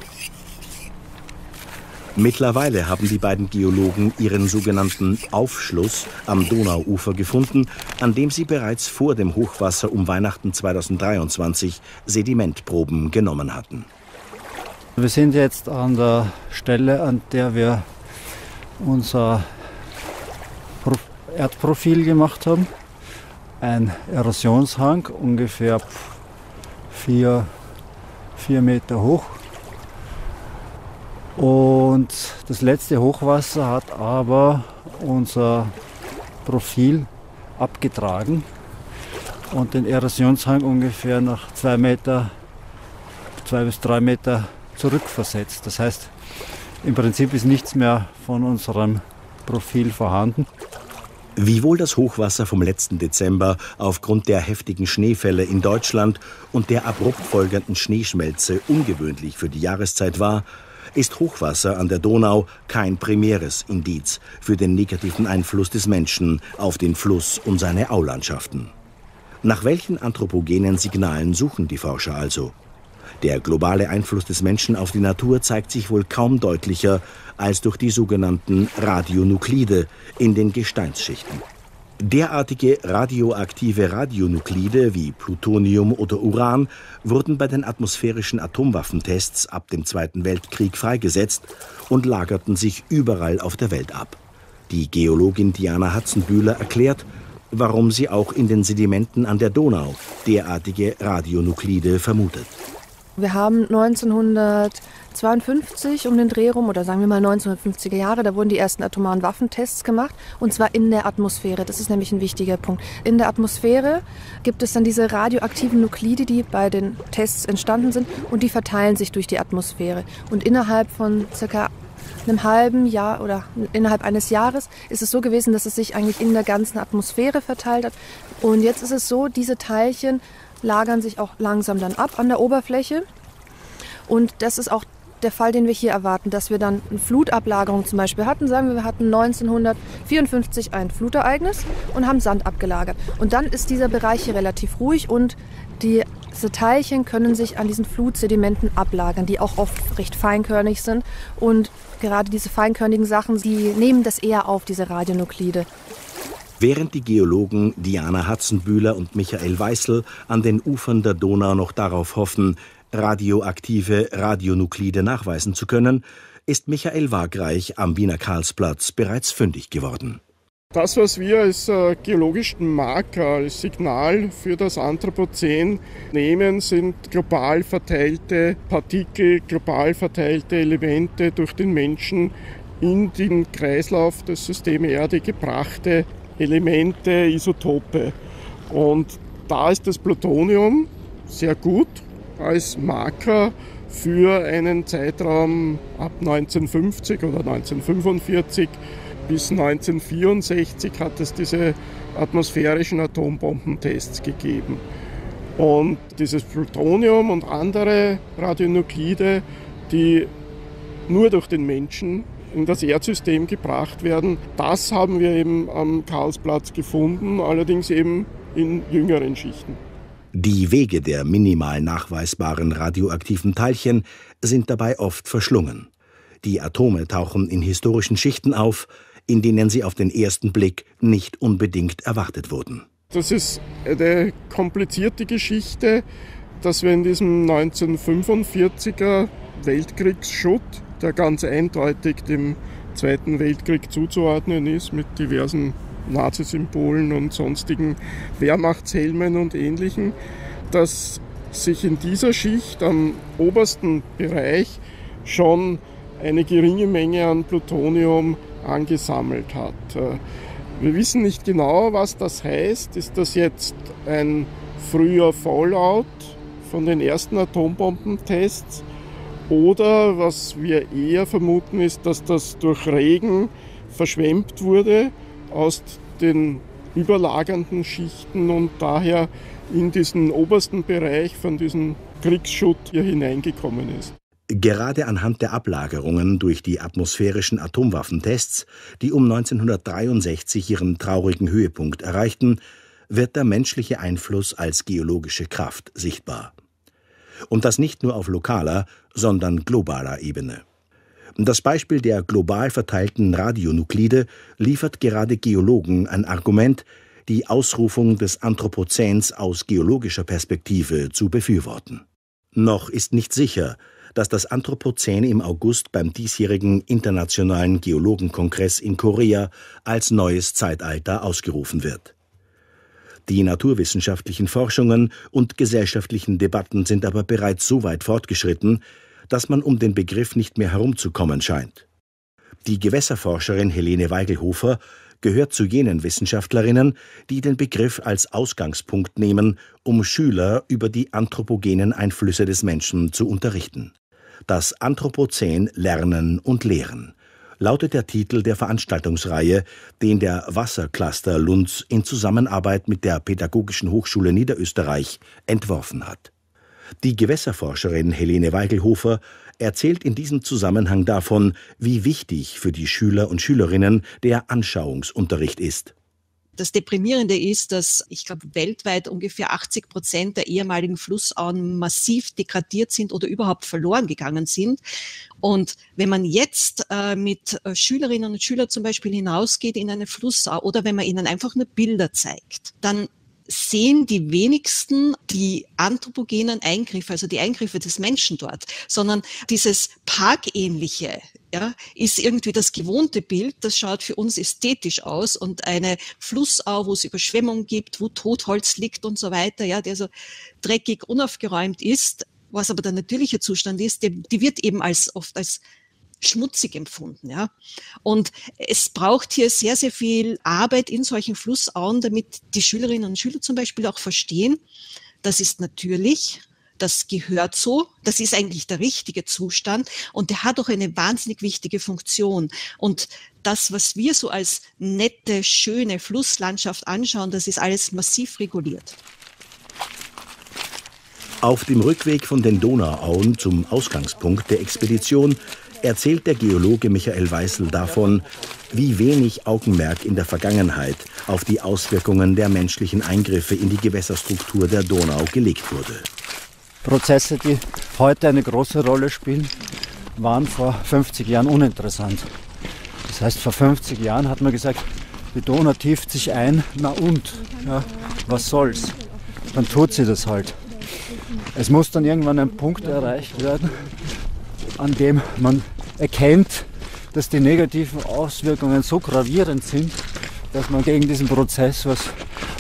Mittlerweile haben die beiden Geologen ihren sogenannten Aufschluss am Donauufer gefunden, an dem sie bereits vor dem Hochwasser um Weihnachten 2023 Sedimentproben genommen hatten. Wir sind jetzt an der Stelle, an der wir unser Erdprofil gemacht haben. Ein Erosionshang, ungefähr vier, vier Meter hoch. Und das letzte Hochwasser hat aber unser Profil abgetragen und den Erosionshang ungefähr nach zwei Meter, zwei bis drei Meter zurückversetzt. Das heißt, im Prinzip ist nichts mehr von unserem Profil vorhanden. Wiewohl das Hochwasser vom letzten Dezember aufgrund der heftigen Schneefälle in Deutschland und der abrupt folgenden Schneeschmelze ungewöhnlich für die Jahreszeit war, ist Hochwasser an der Donau kein primäres Indiz für den negativen Einfluss des Menschen auf den Fluss und seine Aulandschaften. Nach welchen anthropogenen Signalen suchen die Forscher also? Der globale Einfluss des Menschen auf die Natur zeigt sich wohl kaum deutlicher als durch die sogenannten Radionuklide in den Gesteinsschichten. Derartige radioaktive Radionuklide wie Plutonium oder Uran wurden bei den atmosphärischen Atomwaffentests ab dem Zweiten Weltkrieg freigesetzt und lagerten sich überall auf der Welt ab. Die Geologin Diana Hatzenbühler erklärt, warum sie auch in den Sedimenten an der Donau derartige Radionuklide vermutet. Wir haben 1952 um den Dreh rum, oder sagen wir mal 1950er Jahre, da wurden die ersten atomaren Waffentests gemacht, und zwar in der Atmosphäre. Das ist nämlich ein wichtiger Punkt. In der Atmosphäre gibt es dann diese radioaktiven Nuklide, die bei den Tests entstanden sind, und die verteilen sich durch die Atmosphäre. Und innerhalb von circa einem halben Jahr oder innerhalb eines Jahres ist es so gewesen, dass es sich eigentlich in der ganzen Atmosphäre verteilt hat. Und jetzt ist es so, diese Teilchen lagern sich auch langsam dann ab an der Oberfläche. Und das ist auch der Fall, den wir hier erwarten, dass wir dann eine Flutablagerung zum Beispiel hatten. Sagen wir, wir hatten 1954 ein Flutereignis und haben Sand abgelagert. Und dann ist dieser Bereich hier relativ ruhig und diese Teilchen können sich an diesen Flutsedimenten ablagern, die auch oft recht feinkörnig sind. Und gerade diese feinkörnigen Sachen, die nehmen das eher auf, diese Radionuklide. Während die Geologen Diana Hatzenbühler und Michael Weißel an den Ufern der Donau noch darauf hoffen, radioaktive Radionuklide nachweisen zu können, ist Michael Wagreich am Wiener Karlsplatz bereits fündig geworden. Das, was wir als äh, geologischen Marker, als Signal für das Anthropozän nehmen, sind global verteilte Partikel, global verteilte Elemente durch den Menschen in den Kreislauf des Systems Erde gebrachte Elemente, Isotope. Und da ist das Plutonium sehr gut als Marker für einen Zeitraum ab 1950 oder 1945 bis 1964 hat es diese atmosphärischen Atombombentests gegeben. Und dieses Plutonium und andere Radionuklide, die nur durch den Menschen in das Erdsystem gebracht werden, das haben wir eben am Karlsplatz gefunden, allerdings eben in jüngeren Schichten. Die Wege der minimal nachweisbaren radioaktiven Teilchen sind dabei oft verschlungen. Die Atome tauchen in historischen Schichten auf, in denen sie auf den ersten Blick nicht unbedingt erwartet wurden. Das ist eine komplizierte Geschichte, dass wir in diesem 1945er Weltkriegsschutt, der ganz eindeutig dem Zweiten Weltkrieg zuzuordnen ist, mit diversen Nazisymbolen und sonstigen Wehrmachtshelmen und ähnlichen, dass sich in dieser Schicht am obersten Bereich schon eine geringe Menge an Plutonium angesammelt hat. Äh, wir wissen nicht genau, was das heißt. Ist das jetzt ein früher Fallout von den ersten Atombombentests? Oder was wir eher vermuten, ist, dass das durch Regen verschwemmt wurde aus den überlagernden Schichten und daher in diesen obersten Bereich von diesem Kriegsschutt hier hineingekommen ist. Gerade anhand der Ablagerungen durch die atmosphärischen Atomwaffentests, die um 1963 ihren traurigen Höhepunkt erreichten, wird der menschliche Einfluss als geologische Kraft sichtbar. Und das nicht nur auf lokaler, sondern globaler Ebene. Das Beispiel der global verteilten Radionuklide liefert gerade Geologen ein Argument, die Ausrufung des Anthropozäns aus geologischer Perspektive zu befürworten. Noch ist nicht sicher, dass das Anthropozän im August beim diesjährigen Internationalen Geologenkongress in Korea als neues Zeitalter ausgerufen wird. Die naturwissenschaftlichen Forschungen und gesellschaftlichen Debatten sind aber bereits so weit fortgeschritten, dass man um den Begriff nicht mehr herumzukommen scheint. Die Gewässerforscherin Helene Weigelhofer gehört zu jenen Wissenschaftlerinnen, die den Begriff als Ausgangspunkt nehmen, um Schüler über die anthropogenen Einflüsse des Menschen zu unterrichten. Das Anthropozän Lernen und Lehren lautet der Titel der Veranstaltungsreihe, den der Wassercluster Lunds in Zusammenarbeit mit der Pädagogischen Hochschule Niederösterreich entworfen hat. Die Gewässerforscherin Helene Weigelhofer erzählt in diesem Zusammenhang davon, wie wichtig für die Schüler und Schülerinnen der Anschauungsunterricht ist. Das Deprimierende ist, dass ich glaube, weltweit ungefähr 80 Prozent der ehemaligen Flussauen massiv degradiert sind oder überhaupt verloren gegangen sind. Und wenn man jetzt äh, mit äh, Schülerinnen und Schülern zum Beispiel hinausgeht in eine Flussau oder wenn man ihnen einfach nur Bilder zeigt, dann sehen die wenigsten die anthropogenen Eingriffe, also die Eingriffe des Menschen dort, sondern dieses Parkähnliche, ja, ist irgendwie das gewohnte Bild, das schaut für uns ästhetisch aus und eine Flussau, wo es Überschwemmung gibt, wo Totholz liegt und so weiter, ja, der so dreckig, unaufgeräumt ist, was aber der natürliche Zustand ist, die, die wird eben als oft als schmutzig empfunden. Ja? Und es braucht hier sehr, sehr viel Arbeit in solchen Flussauen, damit die Schülerinnen und Schüler zum Beispiel auch verstehen, das ist natürlich, das gehört so, das ist eigentlich der richtige Zustand und der hat auch eine wahnsinnig wichtige Funktion. Und das, was wir so als nette, schöne Flusslandschaft anschauen, das ist alles massiv reguliert. Auf dem Rückweg von den Donauauen zum Ausgangspunkt der Expedition erzählt der Geologe Michael Weißel davon, wie wenig Augenmerk in der Vergangenheit auf die Auswirkungen der menschlichen Eingriffe in die Gewässerstruktur der Donau gelegt wurde. Prozesse, die heute eine große Rolle spielen, waren vor 50 Jahren uninteressant. Das heißt, vor 50 Jahren hat man gesagt, Die Donau tieft sich ein, na und, ja, was soll's? Dann tut sie das halt. Es muss dann irgendwann ein Punkt erreicht werden, an dem man erkennt, dass die negativen Auswirkungen so gravierend sind, dass man gegen diesen Prozess was,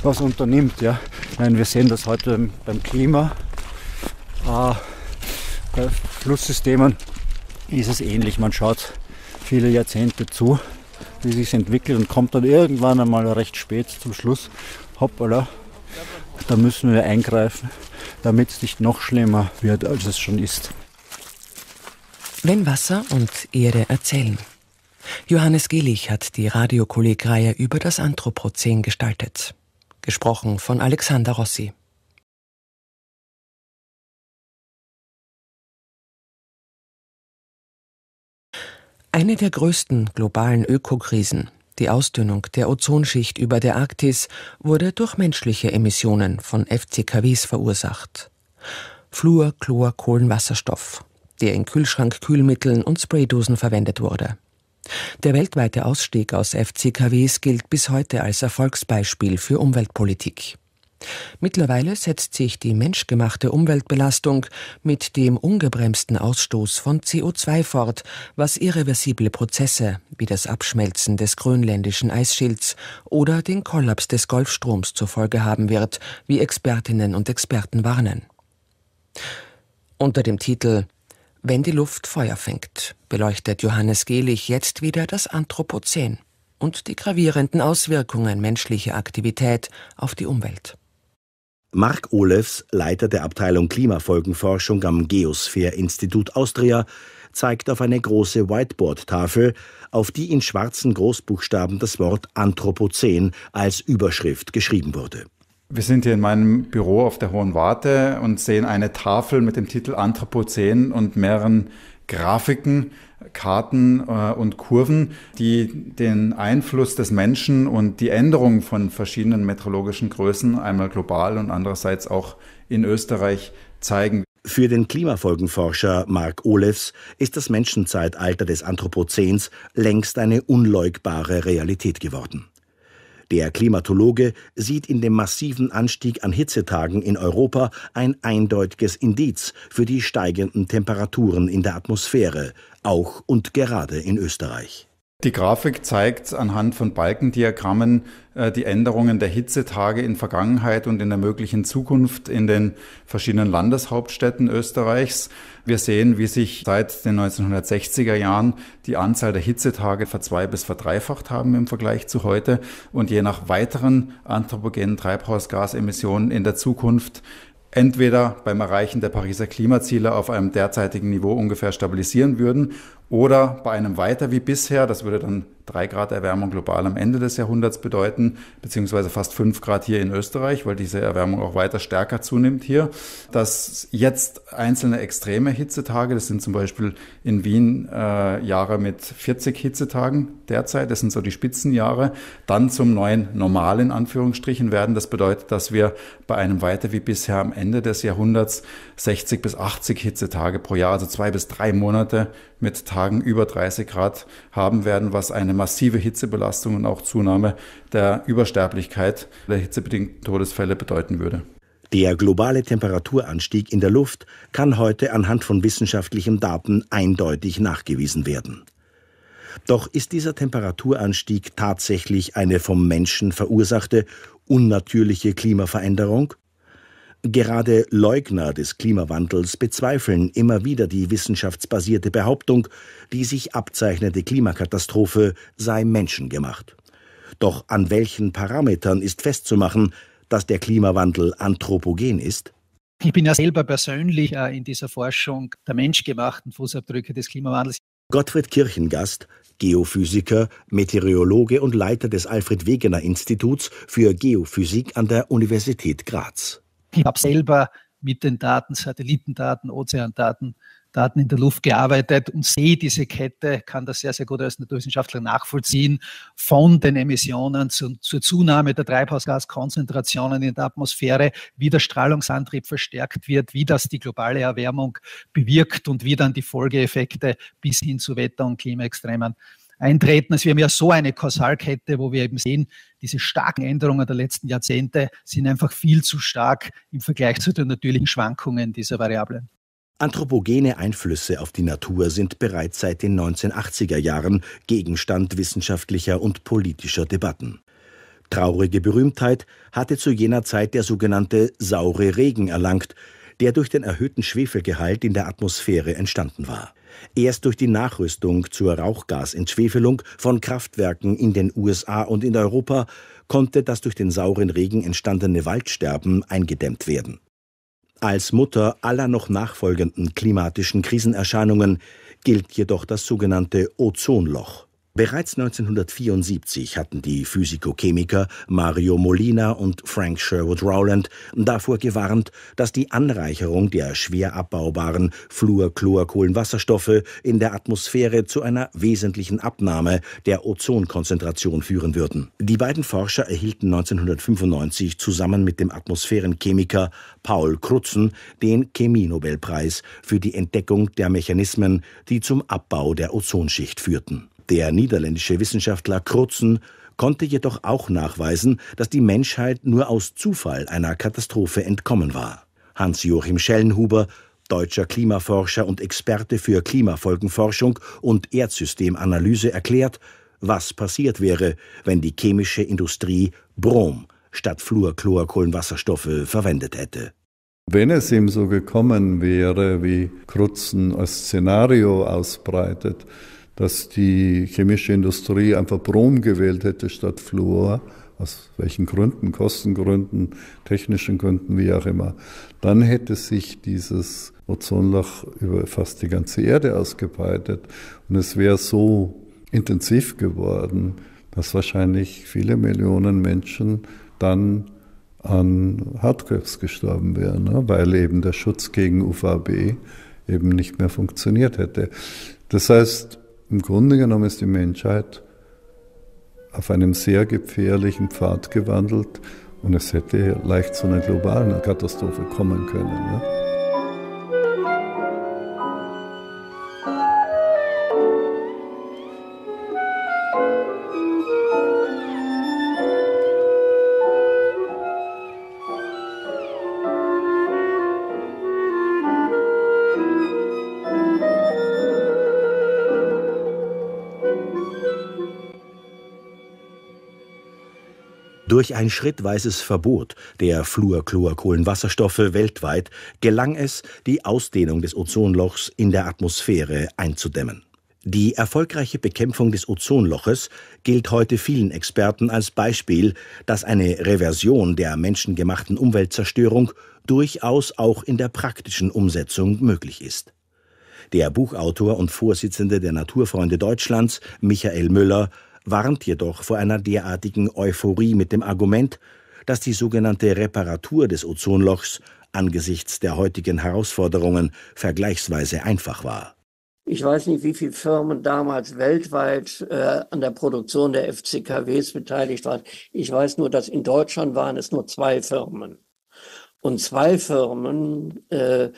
was unternimmt. Ja. Meine, wir sehen das heute beim Klima. Äh, bei Flusssystemen ist es ähnlich. Man schaut viele Jahrzehnte zu, wie sich entwickelt und kommt dann irgendwann einmal recht spät zum Schluss. Hoppala, da müssen wir eingreifen, damit es nicht noch schlimmer wird, als es schon ist. Wenn Wasser und Erde erzählen. Johannes Gelich hat die Radiokollegreihe über das Anthropozän gestaltet. Gesprochen von Alexander Rossi. Eine der größten globalen Ökokrisen, die Ausdünnung der Ozonschicht über der Arktis, wurde durch menschliche Emissionen von FCKWs verursacht. Fluor, Chlor, Kohlenwasserstoff, der in Kühlschrankkühlmitteln und Spraydosen verwendet wurde. Der weltweite Ausstieg aus FCKWs gilt bis heute als Erfolgsbeispiel für Umweltpolitik. Mittlerweile setzt sich die menschgemachte Umweltbelastung mit dem ungebremsten Ausstoß von CO2 fort, was irreversible Prozesse wie das Abschmelzen des grönländischen Eisschilds oder den Kollaps des Golfstroms zur Folge haben wird, wie Expertinnen und Experten warnen. Unter dem Titel wenn die Luft Feuer fängt, beleuchtet Johannes Gehlich jetzt wieder das Anthropozän und die gravierenden Auswirkungen menschlicher Aktivität auf die Umwelt. Mark Olefs, Leiter der Abteilung Klimafolgenforschung am Geosphere-Institut Austria, zeigt auf eine große Whiteboard-Tafel, auf die in schwarzen Großbuchstaben das Wort Anthropozän als Überschrift geschrieben wurde. Wir sind hier in meinem Büro auf der Hohen Warte und sehen eine Tafel mit dem Titel Anthropozän und mehreren Grafiken, Karten äh, und Kurven, die den Einfluss des Menschen und die Änderung von verschiedenen meteorologischen Größen, einmal global und andererseits auch in Österreich, zeigen. Für den Klimafolgenforscher Mark Olefs ist das Menschenzeitalter des Anthropozäns längst eine unleugbare Realität geworden. Der Klimatologe sieht in dem massiven Anstieg an Hitzetagen in Europa ein eindeutiges Indiz für die steigenden Temperaturen in der Atmosphäre, auch und gerade in Österreich. Die Grafik zeigt anhand von Balkendiagrammen äh, die Änderungen der Hitzetage in Vergangenheit und in der möglichen Zukunft in den verschiedenen Landeshauptstädten Österreichs. Wir sehen, wie sich seit den 1960er Jahren die Anzahl der Hitzetage verzwei- bis verdreifacht haben im Vergleich zu heute und je nach weiteren anthropogenen Treibhausgasemissionen in der Zukunft entweder beim Erreichen der Pariser Klimaziele auf einem derzeitigen Niveau ungefähr stabilisieren würden oder bei einem weiter wie bisher, das würde dann drei Grad Erwärmung global am Ende des Jahrhunderts bedeuten, beziehungsweise fast fünf Grad hier in Österreich, weil diese Erwärmung auch weiter stärker zunimmt hier. Dass jetzt einzelne extreme Hitzetage, das sind zum Beispiel in Wien äh, Jahre mit 40 Hitzetagen derzeit, das sind so die Spitzenjahre, dann zum neuen Normal in Anführungsstrichen werden. Das bedeutet, dass wir bei einem weiter wie bisher am Ende des Jahrhunderts 60 bis 80 Hitzetage pro Jahr, also zwei bis drei Monate mit Tagen über 30 Grad haben werden, was eine massive Hitzebelastung und auch Zunahme der Übersterblichkeit der hitzebedingten Todesfälle bedeuten würde. Der globale Temperaturanstieg in der Luft kann heute anhand von wissenschaftlichen Daten eindeutig nachgewiesen werden. Doch ist dieser Temperaturanstieg tatsächlich eine vom Menschen verursachte unnatürliche Klimaveränderung? Gerade Leugner des Klimawandels bezweifeln immer wieder die wissenschaftsbasierte Behauptung, die sich abzeichnende Klimakatastrophe sei menschengemacht. Doch an welchen Parametern ist festzumachen, dass der Klimawandel anthropogen ist? Ich bin ja selber persönlich äh, in dieser Forschung der menschgemachten Fußabdrücke des Klimawandels. Gottfried Kirchengast, Geophysiker, Meteorologe und Leiter des Alfred Wegener Instituts für Geophysik an der Universität Graz. Ich habe selber mit den Daten, Satellitendaten, Ozeandaten, Daten in der Luft gearbeitet und sehe diese Kette, kann das sehr, sehr gut als Naturwissenschaftler nachvollziehen, von den Emissionen zu, zur Zunahme der Treibhausgaskonzentrationen in der Atmosphäre, wie der Strahlungsantrieb verstärkt wird, wie das die globale Erwärmung bewirkt und wie dann die Folgeeffekte bis hin zu Wetter- und Klimaextremen eintreten. Also wir haben ja so eine Kausalkette, wo wir eben sehen, diese starken Änderungen der letzten Jahrzehnte sind einfach viel zu stark im Vergleich zu den natürlichen Schwankungen dieser Variablen. Anthropogene Einflüsse auf die Natur sind bereits seit den 1980er Jahren Gegenstand wissenschaftlicher und politischer Debatten. Traurige Berühmtheit hatte zu jener Zeit der sogenannte saure Regen erlangt, der durch den erhöhten Schwefelgehalt in der Atmosphäre entstanden war. Erst durch die Nachrüstung zur Rauchgasentschwefelung von Kraftwerken in den USA und in Europa konnte das durch den sauren Regen entstandene Waldsterben eingedämmt werden. Als Mutter aller noch nachfolgenden klimatischen Krisenerscheinungen gilt jedoch das sogenannte Ozonloch. Bereits 1974 hatten die Physikochemiker Mario Molina und Frank Sherwood Rowland davor gewarnt, dass die Anreicherung der schwer abbaubaren Fluorchlorkohlenwasserstoffe in der Atmosphäre zu einer wesentlichen Abnahme der Ozonkonzentration führen würden. Die beiden Forscher erhielten 1995 zusammen mit dem Atmosphärenchemiker Paul Crutzen den Chemienobelpreis für die Entdeckung der Mechanismen, die zum Abbau der Ozonschicht führten. Der niederländische Wissenschaftler Krutzen konnte jedoch auch nachweisen, dass die Menschheit nur aus Zufall einer Katastrophe entkommen war. Hans-Joachim Schellenhuber, deutscher Klimaforscher und Experte für Klimafolgenforschung und Erdsystemanalyse, erklärt, was passiert wäre, wenn die chemische Industrie Brom statt Fluorchlorkohlenwasserstoffe verwendet hätte. Wenn es ihm so gekommen wäre, wie Krutzen als Szenario ausbreitet, dass die chemische Industrie einfach Brom gewählt hätte statt Fluor, aus welchen Gründen, Kostengründen, technischen Gründen, wie auch immer, dann hätte sich dieses Ozonloch über fast die ganze Erde ausgebreitet und es wäre so intensiv geworden, dass wahrscheinlich viele Millionen Menschen dann an Hautkrebs gestorben wären, ne? weil eben der Schutz gegen UVB eben nicht mehr funktioniert hätte. Das heißt, im Grunde genommen ist die Menschheit auf einem sehr gefährlichen Pfad gewandelt und es hätte leicht zu einer globalen Katastrophe kommen können. Ne? Durch ein schrittweises Verbot der Fluorchlorkohlenwasserstoffe weltweit gelang es, die Ausdehnung des Ozonlochs in der Atmosphäre einzudämmen. Die erfolgreiche Bekämpfung des Ozonloches gilt heute vielen Experten als Beispiel, dass eine Reversion der menschengemachten Umweltzerstörung durchaus auch in der praktischen Umsetzung möglich ist. Der Buchautor und Vorsitzende der Naturfreunde Deutschlands, Michael Müller, warnt jedoch vor einer derartigen Euphorie mit dem Argument, dass die sogenannte Reparatur des Ozonlochs angesichts der heutigen Herausforderungen vergleichsweise einfach war. Ich weiß nicht, wie viele Firmen damals weltweit äh, an der Produktion der FCKWs beteiligt waren. Ich weiß nur, dass in Deutschland waren es nur zwei Firmen. Und zwei Firmen äh,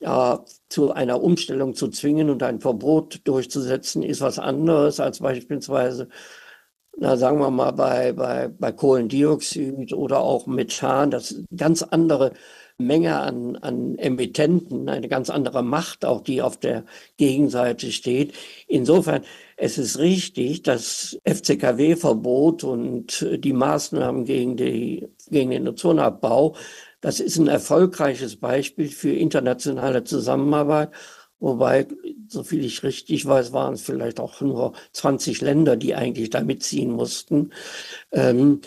ja, zu einer Umstellung zu zwingen und ein Verbot durchzusetzen, ist was anderes als beispielsweise, na, sagen wir mal, bei, bei, bei Kohlendioxid oder auch Methan. Das ist eine ganz andere Menge an, an Emittenten, eine ganz andere Macht, auch die auf der Gegenseite steht. Insofern, es ist richtig, das FCKW-Verbot und die Maßnahmen gegen, die, gegen den Ozonabbau das ist ein erfolgreiches Beispiel für internationale Zusammenarbeit. Wobei, soviel ich richtig weiß, waren es vielleicht auch nur 20 Länder, die eigentlich da mitziehen mussten. Ähm,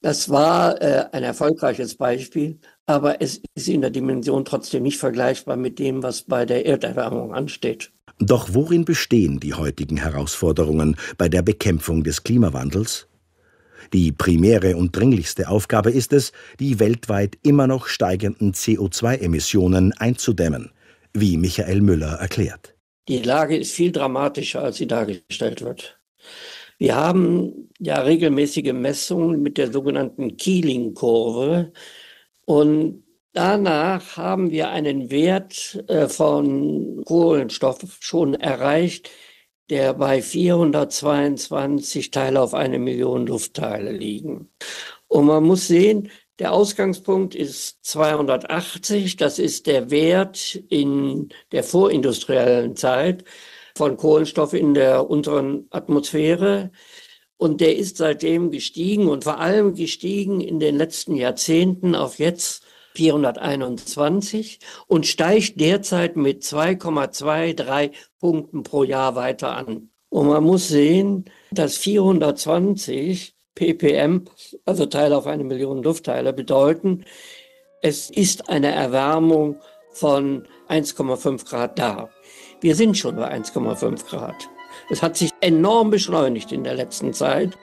das war äh, ein erfolgreiches Beispiel, aber es ist in der Dimension trotzdem nicht vergleichbar mit dem, was bei der Erderwärmung ansteht. Doch worin bestehen die heutigen Herausforderungen bei der Bekämpfung des Klimawandels? Die primäre und dringlichste Aufgabe ist es, die weltweit immer noch steigenden CO2-Emissionen einzudämmen, wie Michael Müller erklärt. Die Lage ist viel dramatischer, als sie dargestellt wird. Wir haben ja regelmäßige Messungen mit der sogenannten Keeling-Kurve und danach haben wir einen Wert äh, von Kohlenstoff schon erreicht, der bei 422 Teile auf eine Million Luftteile liegen. Und man muss sehen, der Ausgangspunkt ist 280. Das ist der Wert in der vorindustriellen Zeit von Kohlenstoff in der unteren Atmosphäre. Und der ist seitdem gestiegen und vor allem gestiegen in den letzten Jahrzehnten auf jetzt 421 und steigt derzeit mit 2,23 Punkten pro Jahr weiter an. Und man muss sehen, dass 420 ppm, also Teile auf eine Million Luftteile, bedeuten, es ist eine Erwärmung von 1,5 Grad da. Wir sind schon bei 1,5 Grad. Es hat sich enorm beschleunigt in der letzten Zeit.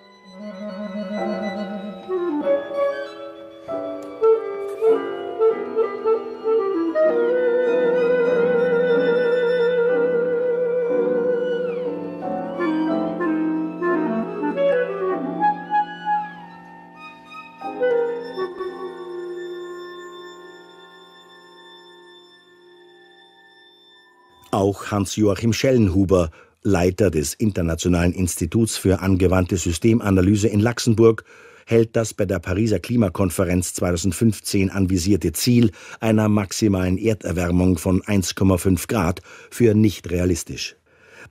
Hans-Joachim Schellenhuber, Leiter des Internationalen Instituts für angewandte Systemanalyse in Luxemburg, hält das bei der Pariser Klimakonferenz 2015 anvisierte Ziel einer maximalen Erderwärmung von 1,5 Grad für nicht realistisch.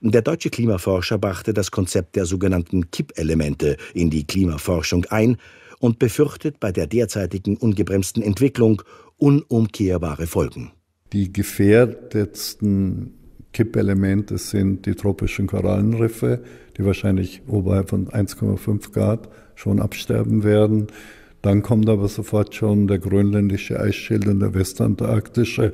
Der deutsche Klimaforscher brachte das Konzept der sogenannten Kippelemente in die Klimaforschung ein und befürchtet bei der derzeitigen ungebremsten Entwicklung unumkehrbare Folgen. Die gefährdetsten Kippelemente sind die tropischen Korallenriffe, die wahrscheinlich oberhalb von 1,5 Grad schon absterben werden. Dann kommt aber sofort schon der grönländische Eisschild und der westantarktische.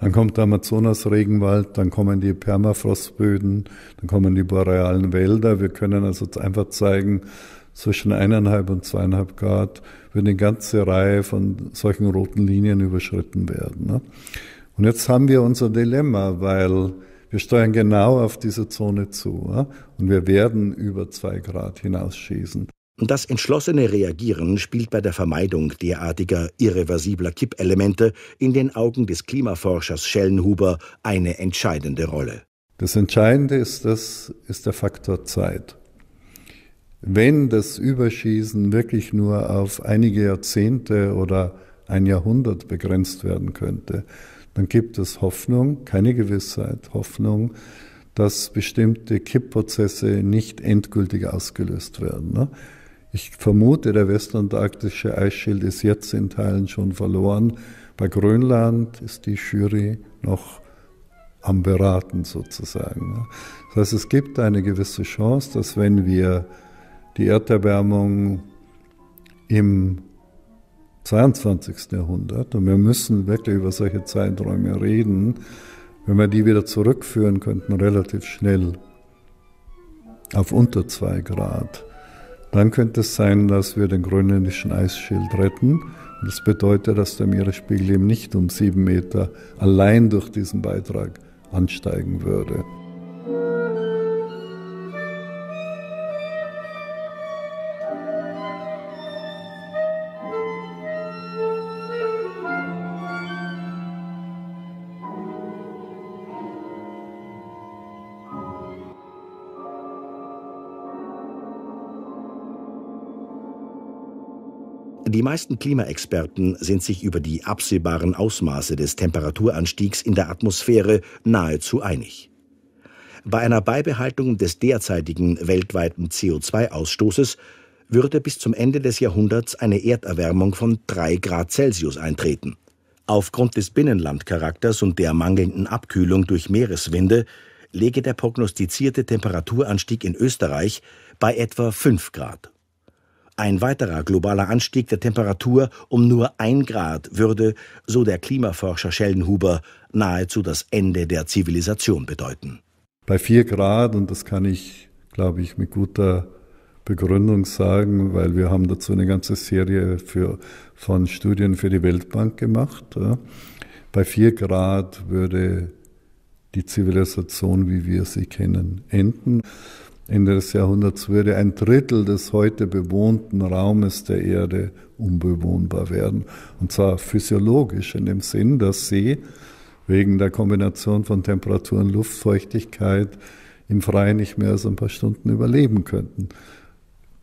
Dann kommt der Amazonas-Regenwald, dann kommen die Permafrostböden, dann kommen die borealen Wälder. Wir können also einfach zeigen, zwischen eineinhalb und zweieinhalb Grad wird eine ganze Reihe von solchen roten Linien überschritten werden. Ne? Und jetzt haben wir unser Dilemma, weil wir steuern genau auf diese Zone zu ja? und wir werden über zwei Grad hinausschießen. Das entschlossene Reagieren spielt bei der Vermeidung derartiger irreversibler Kippelemente in den Augen des Klimaforschers Schellenhuber eine entscheidende Rolle. Das Entscheidende ist, das ist der Faktor Zeit. Wenn das Überschießen wirklich nur auf einige Jahrzehnte oder ein Jahrhundert begrenzt werden könnte, dann gibt es Hoffnung, keine Gewissheit, Hoffnung, dass bestimmte Kippprozesse nicht endgültig ausgelöst werden. Ne? Ich vermute, der westantarktische Eisschild ist jetzt in Teilen schon verloren. Bei Grönland ist die Jury noch am Beraten sozusagen. Ne? Das heißt, es gibt eine gewisse Chance, dass wenn wir die Erderwärmung im 22. Jahrhundert, und wir müssen wirklich über solche Zeiträume reden, wenn wir die wieder zurückführen könnten, relativ schnell auf unter zwei Grad, dann könnte es sein, dass wir den grönländischen Eisschild retten. Und das bedeutet, dass der Meeresspiegel eben nicht um sieben Meter allein durch diesen Beitrag ansteigen würde. Die meisten Klimaexperten sind sich über die absehbaren Ausmaße des Temperaturanstiegs in der Atmosphäre nahezu einig. Bei einer Beibehaltung des derzeitigen weltweiten CO2-Ausstoßes würde bis zum Ende des Jahrhunderts eine Erderwärmung von 3 Grad Celsius eintreten. Aufgrund des Binnenlandcharakters und der mangelnden Abkühlung durch Meereswinde lege der prognostizierte Temperaturanstieg in Österreich bei etwa 5 Grad. Ein weiterer globaler Anstieg der Temperatur um nur ein Grad würde, so der Klimaforscher Schellenhuber, nahezu das Ende der Zivilisation bedeuten. Bei vier Grad, und das kann ich, glaube ich, mit guter Begründung sagen, weil wir haben dazu eine ganze Serie für, von Studien für die Weltbank gemacht. Ja. Bei vier Grad würde die Zivilisation, wie wir sie kennen, enden. Ende des Jahrhunderts würde ein Drittel des heute bewohnten Raumes der Erde unbewohnbar werden. Und zwar physiologisch in dem Sinn, dass sie wegen der Kombination von Temperatur und Luftfeuchtigkeit im Freien nicht mehr als ein paar Stunden überleben könnten.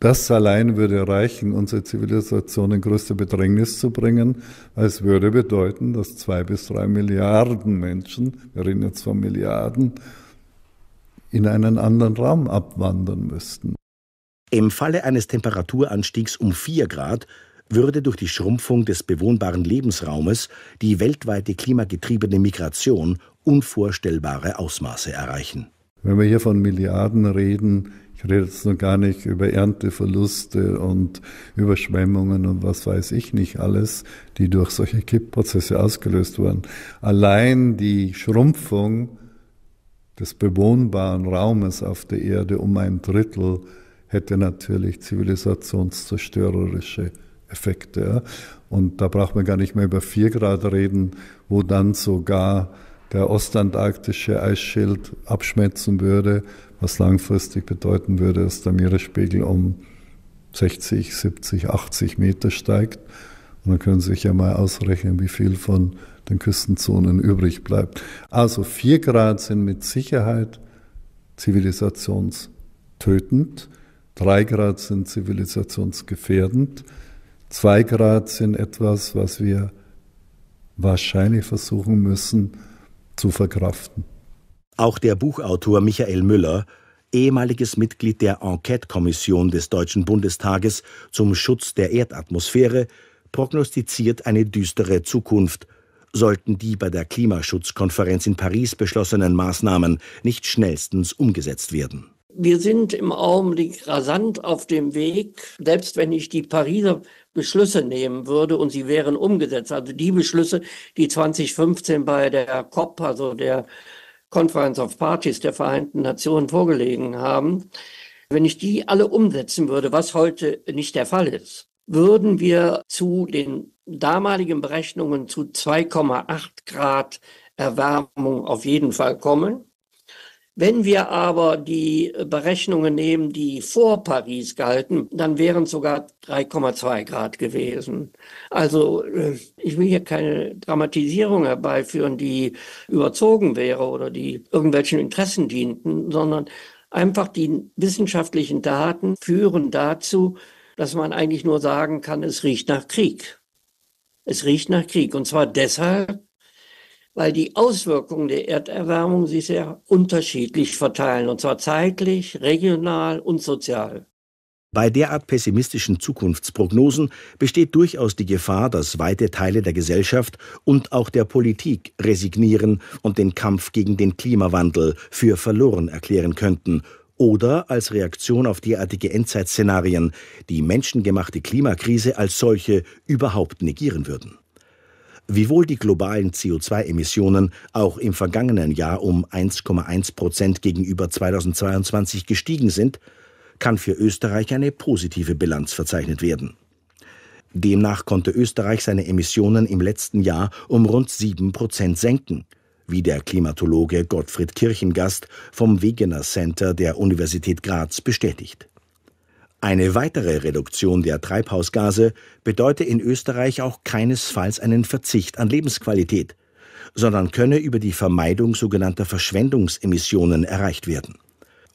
Das allein würde reichen, unsere Zivilisation in größte Bedrängnis zu bringen. Es würde bedeuten, dass zwei bis drei Milliarden Menschen, wir reden jetzt von Milliarden, in einen anderen Raum abwandern müssten. Im Falle eines Temperaturanstiegs um vier Grad würde durch die Schrumpfung des bewohnbaren Lebensraumes die weltweite klimagetriebene Migration unvorstellbare Ausmaße erreichen. Wenn wir hier von Milliarden reden, ich rede jetzt noch gar nicht über Ernteverluste und Überschwemmungen und was weiß ich nicht alles, die durch solche Kippprozesse ausgelöst wurden. Allein die Schrumpfung des bewohnbaren Raumes auf der Erde um ein Drittel hätte natürlich zivilisationszerstörerische Effekte. Und da braucht man gar nicht mehr über vier Grad reden, wo dann sogar der ostantarktische Eisschild abschmelzen würde, was langfristig bedeuten würde, dass der Meeresspiegel um 60, 70, 80 Meter steigt. Und dann können Sie sich ja mal ausrechnen, wie viel von den Küstenzonen übrig bleibt. Also vier Grad sind mit Sicherheit zivilisationstötend, drei Grad sind zivilisationsgefährdend, zwei Grad sind etwas, was wir wahrscheinlich versuchen müssen zu verkraften. Auch der Buchautor Michael Müller, ehemaliges Mitglied der Enquete-Kommission des Deutschen Bundestages zum Schutz der Erdatmosphäre, prognostiziert eine düstere Zukunft, sollten die bei der Klimaschutzkonferenz in Paris beschlossenen Maßnahmen nicht schnellstens umgesetzt werden. Wir sind im Augenblick rasant auf dem Weg, selbst wenn ich die Pariser Beschlüsse nehmen würde und sie wären umgesetzt, also die Beschlüsse, die 2015 bei der COP, also der Conference of Parties der Vereinten Nationen vorgelegen haben, wenn ich die alle umsetzen würde, was heute nicht der Fall ist, würden wir zu den damaligen Berechnungen zu 2,8 Grad Erwärmung auf jeden Fall kommen. Wenn wir aber die Berechnungen nehmen, die vor Paris galten, dann wären es sogar 3,2 Grad gewesen. Also äh, ich will hier keine Dramatisierung herbeiführen, die überzogen wäre oder die irgendwelchen Interessen dienten, sondern einfach die wissenschaftlichen Daten führen dazu, dass man eigentlich nur sagen kann, es riecht nach Krieg. Es riecht nach Krieg. Und zwar deshalb, weil die Auswirkungen der Erderwärmung sich sehr unterschiedlich verteilen, und zwar zeitlich, regional und sozial. Bei derart pessimistischen Zukunftsprognosen besteht durchaus die Gefahr, dass weite Teile der Gesellschaft und auch der Politik resignieren und den Kampf gegen den Klimawandel für verloren erklären könnten oder als Reaktion auf derartige Endzeitszenarien die menschengemachte Klimakrise als solche überhaupt negieren würden. Wiewohl die globalen CO2-Emissionen auch im vergangenen Jahr um 1,1 Prozent gegenüber 2022 gestiegen sind, kann für Österreich eine positive Bilanz verzeichnet werden. Demnach konnte Österreich seine Emissionen im letzten Jahr um rund 7 Prozent senken, wie der Klimatologe Gottfried Kirchengast vom Wegener Center der Universität Graz bestätigt. Eine weitere Reduktion der Treibhausgase bedeutet in Österreich auch keinesfalls einen Verzicht an Lebensqualität, sondern könne über die Vermeidung sogenannter Verschwendungsemissionen erreicht werden.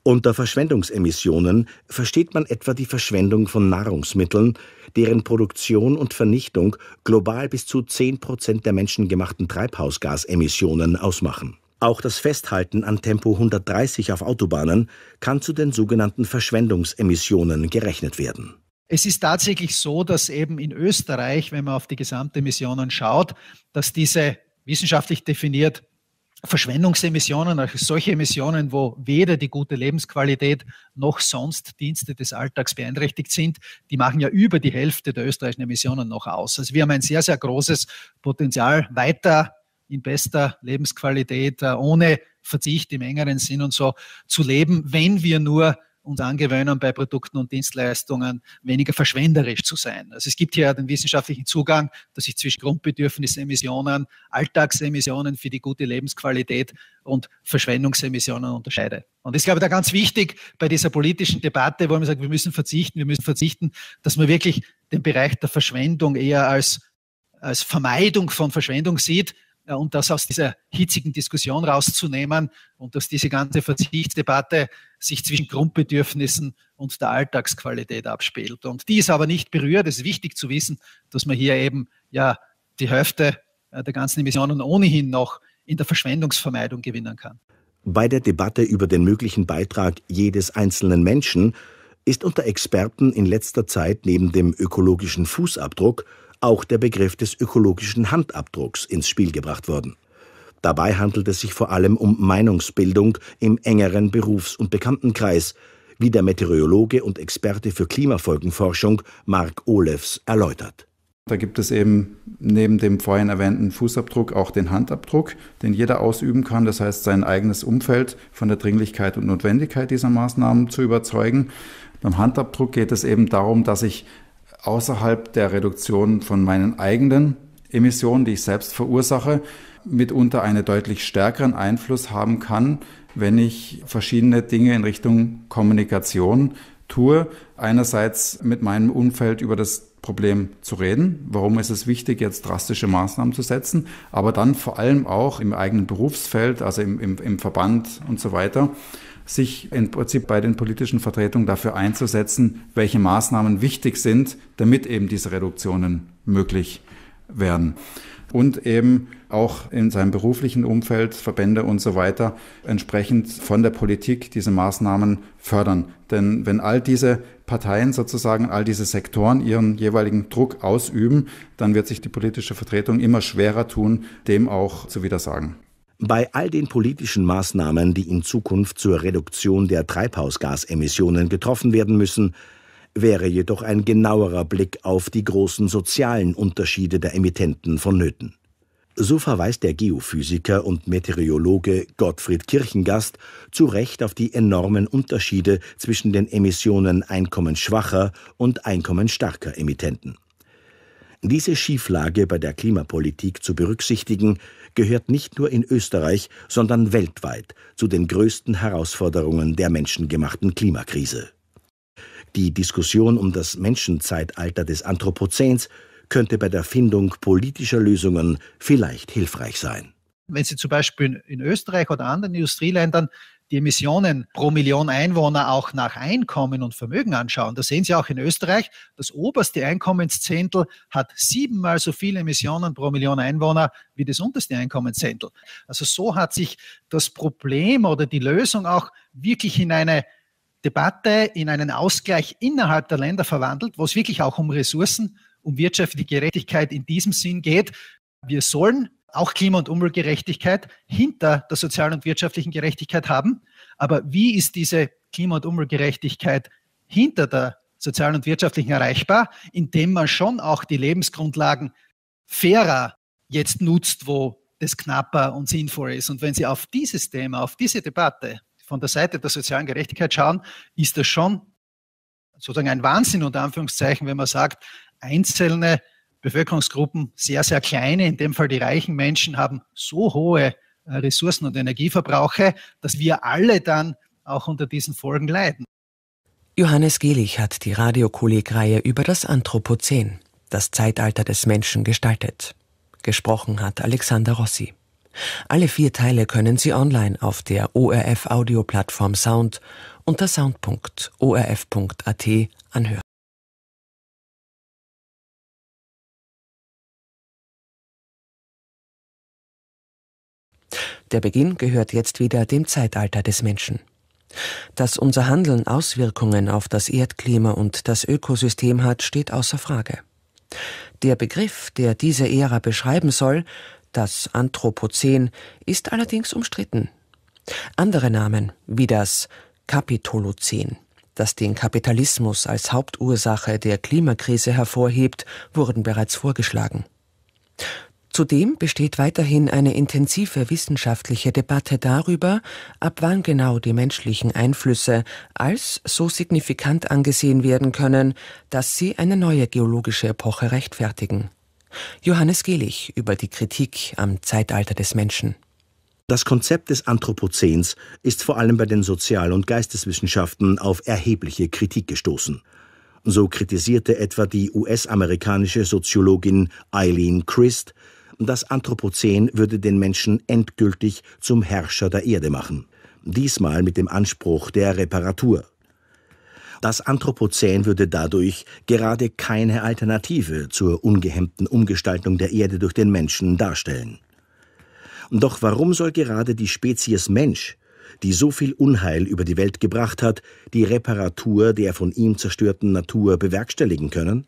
Unter Verschwendungsemissionen versteht man etwa die Verschwendung von Nahrungsmitteln, deren Produktion und Vernichtung global bis zu 10 Prozent der menschengemachten Treibhausgasemissionen ausmachen. Auch das Festhalten an Tempo 130 auf Autobahnen kann zu den sogenannten Verschwendungsemissionen gerechnet werden. Es ist tatsächlich so, dass eben in Österreich, wenn man auf die Gesamtemissionen schaut, dass diese wissenschaftlich definiert Verschwendungsemissionen, also solche Emissionen, wo weder die gute Lebensqualität noch sonst Dienste des Alltags beeinträchtigt sind, die machen ja über die Hälfte der österreichischen Emissionen noch aus. Also wir haben ein sehr, sehr großes Potenzial, weiter in bester Lebensqualität, äh, ohne Verzicht im engeren Sinn und so zu leben, wenn wir nur uns angewöhnen, bei Produkten und Dienstleistungen weniger verschwenderisch zu sein. Also es gibt hier den wissenschaftlichen Zugang, dass sich zwischen Grundbedürfnisemissionen, Alltagsemissionen für die gute Lebensqualität und Verschwendungsemissionen unterscheidet. Und das ist, glaube ich, da ganz wichtig bei dieser politischen Debatte, wo man sagt, wir müssen verzichten, wir müssen verzichten, dass man wirklich den Bereich der Verschwendung eher als, als Vermeidung von Verschwendung sieht und das aus dieser hitzigen Diskussion rauszunehmen und dass diese ganze Verzichtsdebatte sich zwischen Grundbedürfnissen und der Alltagsqualität abspielt. Und die ist aber nicht berührt. Es ist wichtig zu wissen, dass man hier eben ja die Hälfte äh, der ganzen Emissionen ohnehin noch in der Verschwendungsvermeidung gewinnen kann. Bei der Debatte über den möglichen Beitrag jedes einzelnen Menschen ist unter Experten in letzter Zeit neben dem ökologischen Fußabdruck auch der Begriff des ökologischen Handabdrucks ins Spiel gebracht worden. Dabei handelt es sich vor allem um Meinungsbildung im engeren Berufs- und Bekanntenkreis, wie der Meteorologe und Experte für Klimafolgenforschung Mark Olefs erläutert. Da gibt es eben neben dem vorhin erwähnten Fußabdruck auch den Handabdruck, den jeder ausüben kann. Das heißt, sein eigenes Umfeld von der Dringlichkeit und Notwendigkeit dieser Maßnahmen zu überzeugen. Beim Handabdruck geht es eben darum, dass ich außerhalb der Reduktion von meinen eigenen Emissionen, die ich selbst verursache, mitunter einen deutlich stärkeren Einfluss haben kann, wenn ich verschiedene Dinge in Richtung Kommunikation tue. Einerseits mit meinem Umfeld über das Problem zu reden. Warum ist es wichtig, jetzt drastische Maßnahmen zu setzen? Aber dann vor allem auch im eigenen Berufsfeld, also im, im, im Verband und so weiter, sich im Prinzip bei den politischen Vertretungen dafür einzusetzen, welche Maßnahmen wichtig sind, damit eben diese Reduktionen möglich werden und eben auch in seinem beruflichen Umfeld, Verbände und so weiter, entsprechend von der Politik diese Maßnahmen fördern. Denn wenn all diese Parteien sozusagen, all diese Sektoren ihren jeweiligen Druck ausüben, dann wird sich die politische Vertretung immer schwerer tun, dem auch zu widersagen. Bei all den politischen Maßnahmen, die in Zukunft zur Reduktion der Treibhausgasemissionen getroffen werden müssen, wäre jedoch ein genauerer Blick auf die großen sozialen Unterschiede der Emittenten vonnöten. So verweist der Geophysiker und Meteorologe Gottfried Kirchengast zu Recht auf die enormen Unterschiede zwischen den Emissionen einkommensschwacher und einkommensstarker Emittenten. Diese Schieflage bei der Klimapolitik zu berücksichtigen, gehört nicht nur in Österreich, sondern weltweit zu den größten Herausforderungen der menschengemachten Klimakrise. Die Diskussion um das Menschenzeitalter des Anthropozäns könnte bei der Findung politischer Lösungen vielleicht hilfreich sein. Wenn Sie zum Beispiel in Österreich oder anderen Industrieländern die Emissionen pro Million Einwohner auch nach Einkommen und Vermögen anschauen, da sehen Sie auch in Österreich, das oberste Einkommenszehntel hat siebenmal so viele Emissionen pro Million Einwohner wie das unterste Einkommenszehntel. Also so hat sich das Problem oder die Lösung auch wirklich in eine Debatte, in einen Ausgleich innerhalb der Länder verwandelt, wo es wirklich auch um Ressourcen, um wirtschaftliche Gerechtigkeit in diesem Sinn geht. Wir sollen auch Klima- und Umweltgerechtigkeit hinter der sozialen und wirtschaftlichen Gerechtigkeit haben. Aber wie ist diese Klima- und Umweltgerechtigkeit hinter der sozialen und wirtschaftlichen erreichbar, indem man schon auch die Lebensgrundlagen fairer jetzt nutzt, wo das knapper und sinnvoll ist. Und wenn Sie auf dieses Thema, auf diese Debatte von der Seite der sozialen Gerechtigkeit schauen, ist das schon sozusagen ein Wahnsinn unter Anführungszeichen, wenn man sagt, einzelne Bevölkerungsgruppen, sehr, sehr kleine, in dem Fall die reichen Menschen, haben so hohe äh, Ressourcen- und Energieverbrauche, dass wir alle dann auch unter diesen Folgen leiden. Johannes Gehlich hat die Radiokolleg-Reihe über das Anthropozän, das Zeitalter des Menschen, gestaltet. Gesprochen hat Alexander Rossi. Alle vier Teile können Sie online auf der ORF Audioplattform Sound unter sound.orf.at anhören. Der Beginn gehört jetzt wieder dem Zeitalter des Menschen. Dass unser Handeln Auswirkungen auf das Erdklima und das Ökosystem hat, steht außer Frage. Der Begriff, der diese Ära beschreiben soll, das Anthropozän ist allerdings umstritten. Andere Namen, wie das Kapitolozän, das den Kapitalismus als Hauptursache der Klimakrise hervorhebt, wurden bereits vorgeschlagen. Zudem besteht weiterhin eine intensive wissenschaftliche Debatte darüber, ab wann genau die menschlichen Einflüsse als so signifikant angesehen werden können, dass sie eine neue geologische Epoche rechtfertigen. Johannes Gehlich über die Kritik am Zeitalter des Menschen. Das Konzept des Anthropozäns ist vor allem bei den Sozial- und Geisteswissenschaften auf erhebliche Kritik gestoßen. So kritisierte etwa die US-amerikanische Soziologin Eileen Christ, Das Anthropozän würde den Menschen endgültig zum Herrscher der Erde machen. Diesmal mit dem Anspruch der Reparatur. Das Anthropozän würde dadurch gerade keine Alternative zur ungehemmten Umgestaltung der Erde durch den Menschen darstellen. Doch warum soll gerade die Spezies Mensch, die so viel Unheil über die Welt gebracht hat, die Reparatur der von ihm zerstörten Natur bewerkstelligen können?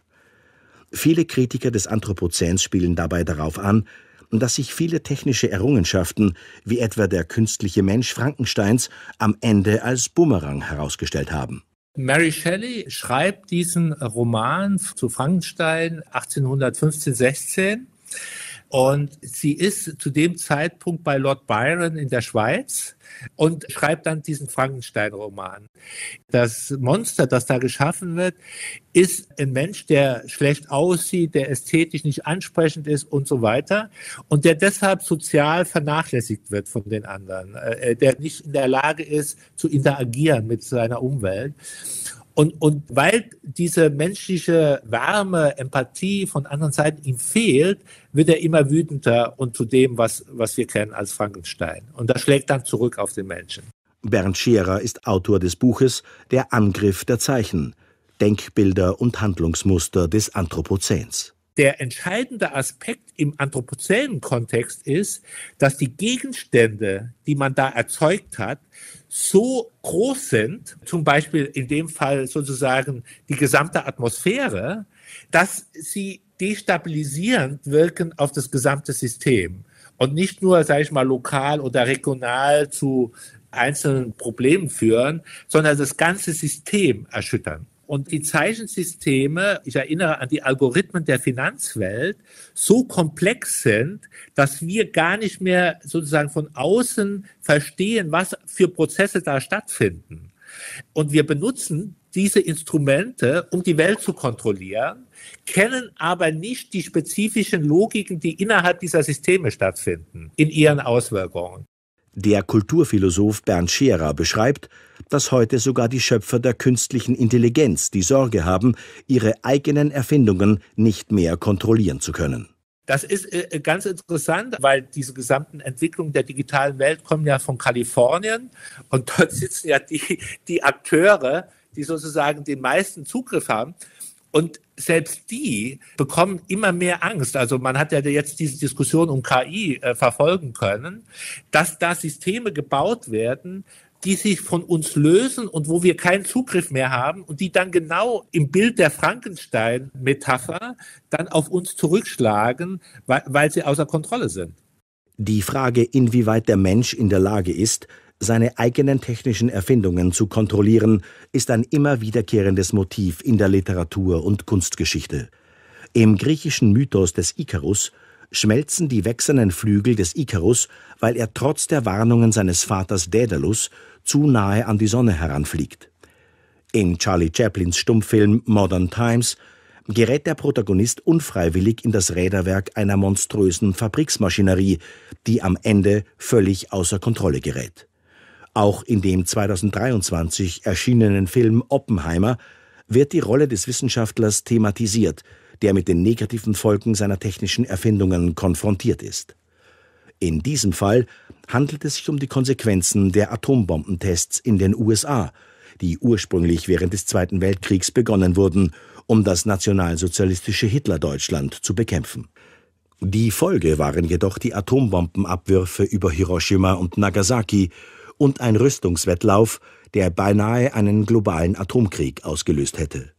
Viele Kritiker des Anthropozäns spielen dabei darauf an, dass sich viele technische Errungenschaften, wie etwa der künstliche Mensch Frankensteins, am Ende als Bumerang herausgestellt haben. Mary Shelley schreibt diesen Roman zu Frankenstein 1815-16 und sie ist zu dem Zeitpunkt bei Lord Byron in der Schweiz und schreibt dann diesen Frankenstein-Roman. Das Monster, das da geschaffen wird, ist ein Mensch, der schlecht aussieht, der ästhetisch nicht ansprechend ist und so weiter und der deshalb sozial vernachlässigt wird von den anderen, äh, der nicht in der Lage ist zu interagieren mit seiner Umwelt. Und, und weil diese menschliche Wärme, Empathie von anderen Seiten ihm fehlt, wird er immer wütender und zu dem, was, was wir kennen als Frankenstein. Und das schlägt dann zurück auf den Menschen. Bernd Scherer ist Autor des Buches Der Angriff der Zeichen, Denkbilder und Handlungsmuster des Anthropozäns. Der entscheidende Aspekt im anthropozänen Kontext ist, dass die Gegenstände, die man da erzeugt hat, so groß sind, zum Beispiel in dem Fall sozusagen die gesamte Atmosphäre, dass sie destabilisierend wirken auf das gesamte System und nicht nur, sage ich mal, lokal oder regional zu einzelnen Problemen führen, sondern das ganze System erschüttern. Und die Zeichensysteme, ich erinnere an die Algorithmen der Finanzwelt, so komplex sind, dass wir gar nicht mehr sozusagen von außen verstehen, was für Prozesse da stattfinden. Und wir benutzen diese Instrumente, um die Welt zu kontrollieren, kennen aber nicht die spezifischen Logiken, die innerhalb dieser Systeme stattfinden, in ihren Auswirkungen. Der Kulturphilosoph Bernd Scherer beschreibt, dass heute sogar die Schöpfer der künstlichen Intelligenz die Sorge haben, ihre eigenen Erfindungen nicht mehr kontrollieren zu können. Das ist äh, ganz interessant, weil diese gesamten Entwicklungen der digitalen Welt kommen ja von Kalifornien und dort sitzen ja die, die Akteure, die sozusagen den meisten Zugriff haben. Und selbst die bekommen immer mehr Angst. Also man hat ja jetzt diese Diskussion um KI äh, verfolgen können, dass da Systeme gebaut werden, die sich von uns lösen und wo wir keinen Zugriff mehr haben und die dann genau im Bild der Frankenstein-Metapher dann auf uns zurückschlagen, weil, weil sie außer Kontrolle sind. Die Frage, inwieweit der Mensch in der Lage ist, seine eigenen technischen Erfindungen zu kontrollieren, ist ein immer wiederkehrendes Motiv in der Literatur und Kunstgeschichte. Im griechischen Mythos des Ikarus schmelzen die wechselnden Flügel des Ikarus, weil er trotz der Warnungen seines Vaters Daedalus zu nahe an die Sonne heranfliegt. In Charlie Chaplins Stummfilm Modern Times gerät der Protagonist unfreiwillig in das Räderwerk einer monströsen Fabriksmaschinerie, die am Ende völlig außer Kontrolle gerät. Auch in dem 2023 erschienenen Film Oppenheimer wird die Rolle des Wissenschaftlers thematisiert, der mit den negativen Folgen seiner technischen Erfindungen konfrontiert ist. In diesem Fall handelt es sich um die Konsequenzen der Atombombentests in den USA, die ursprünglich während des Zweiten Weltkriegs begonnen wurden, um das nationalsozialistische Hitlerdeutschland zu bekämpfen. Die Folge waren jedoch die Atombombenabwürfe über Hiroshima und Nagasaki und ein Rüstungswettlauf, der beinahe einen globalen Atomkrieg ausgelöst hätte.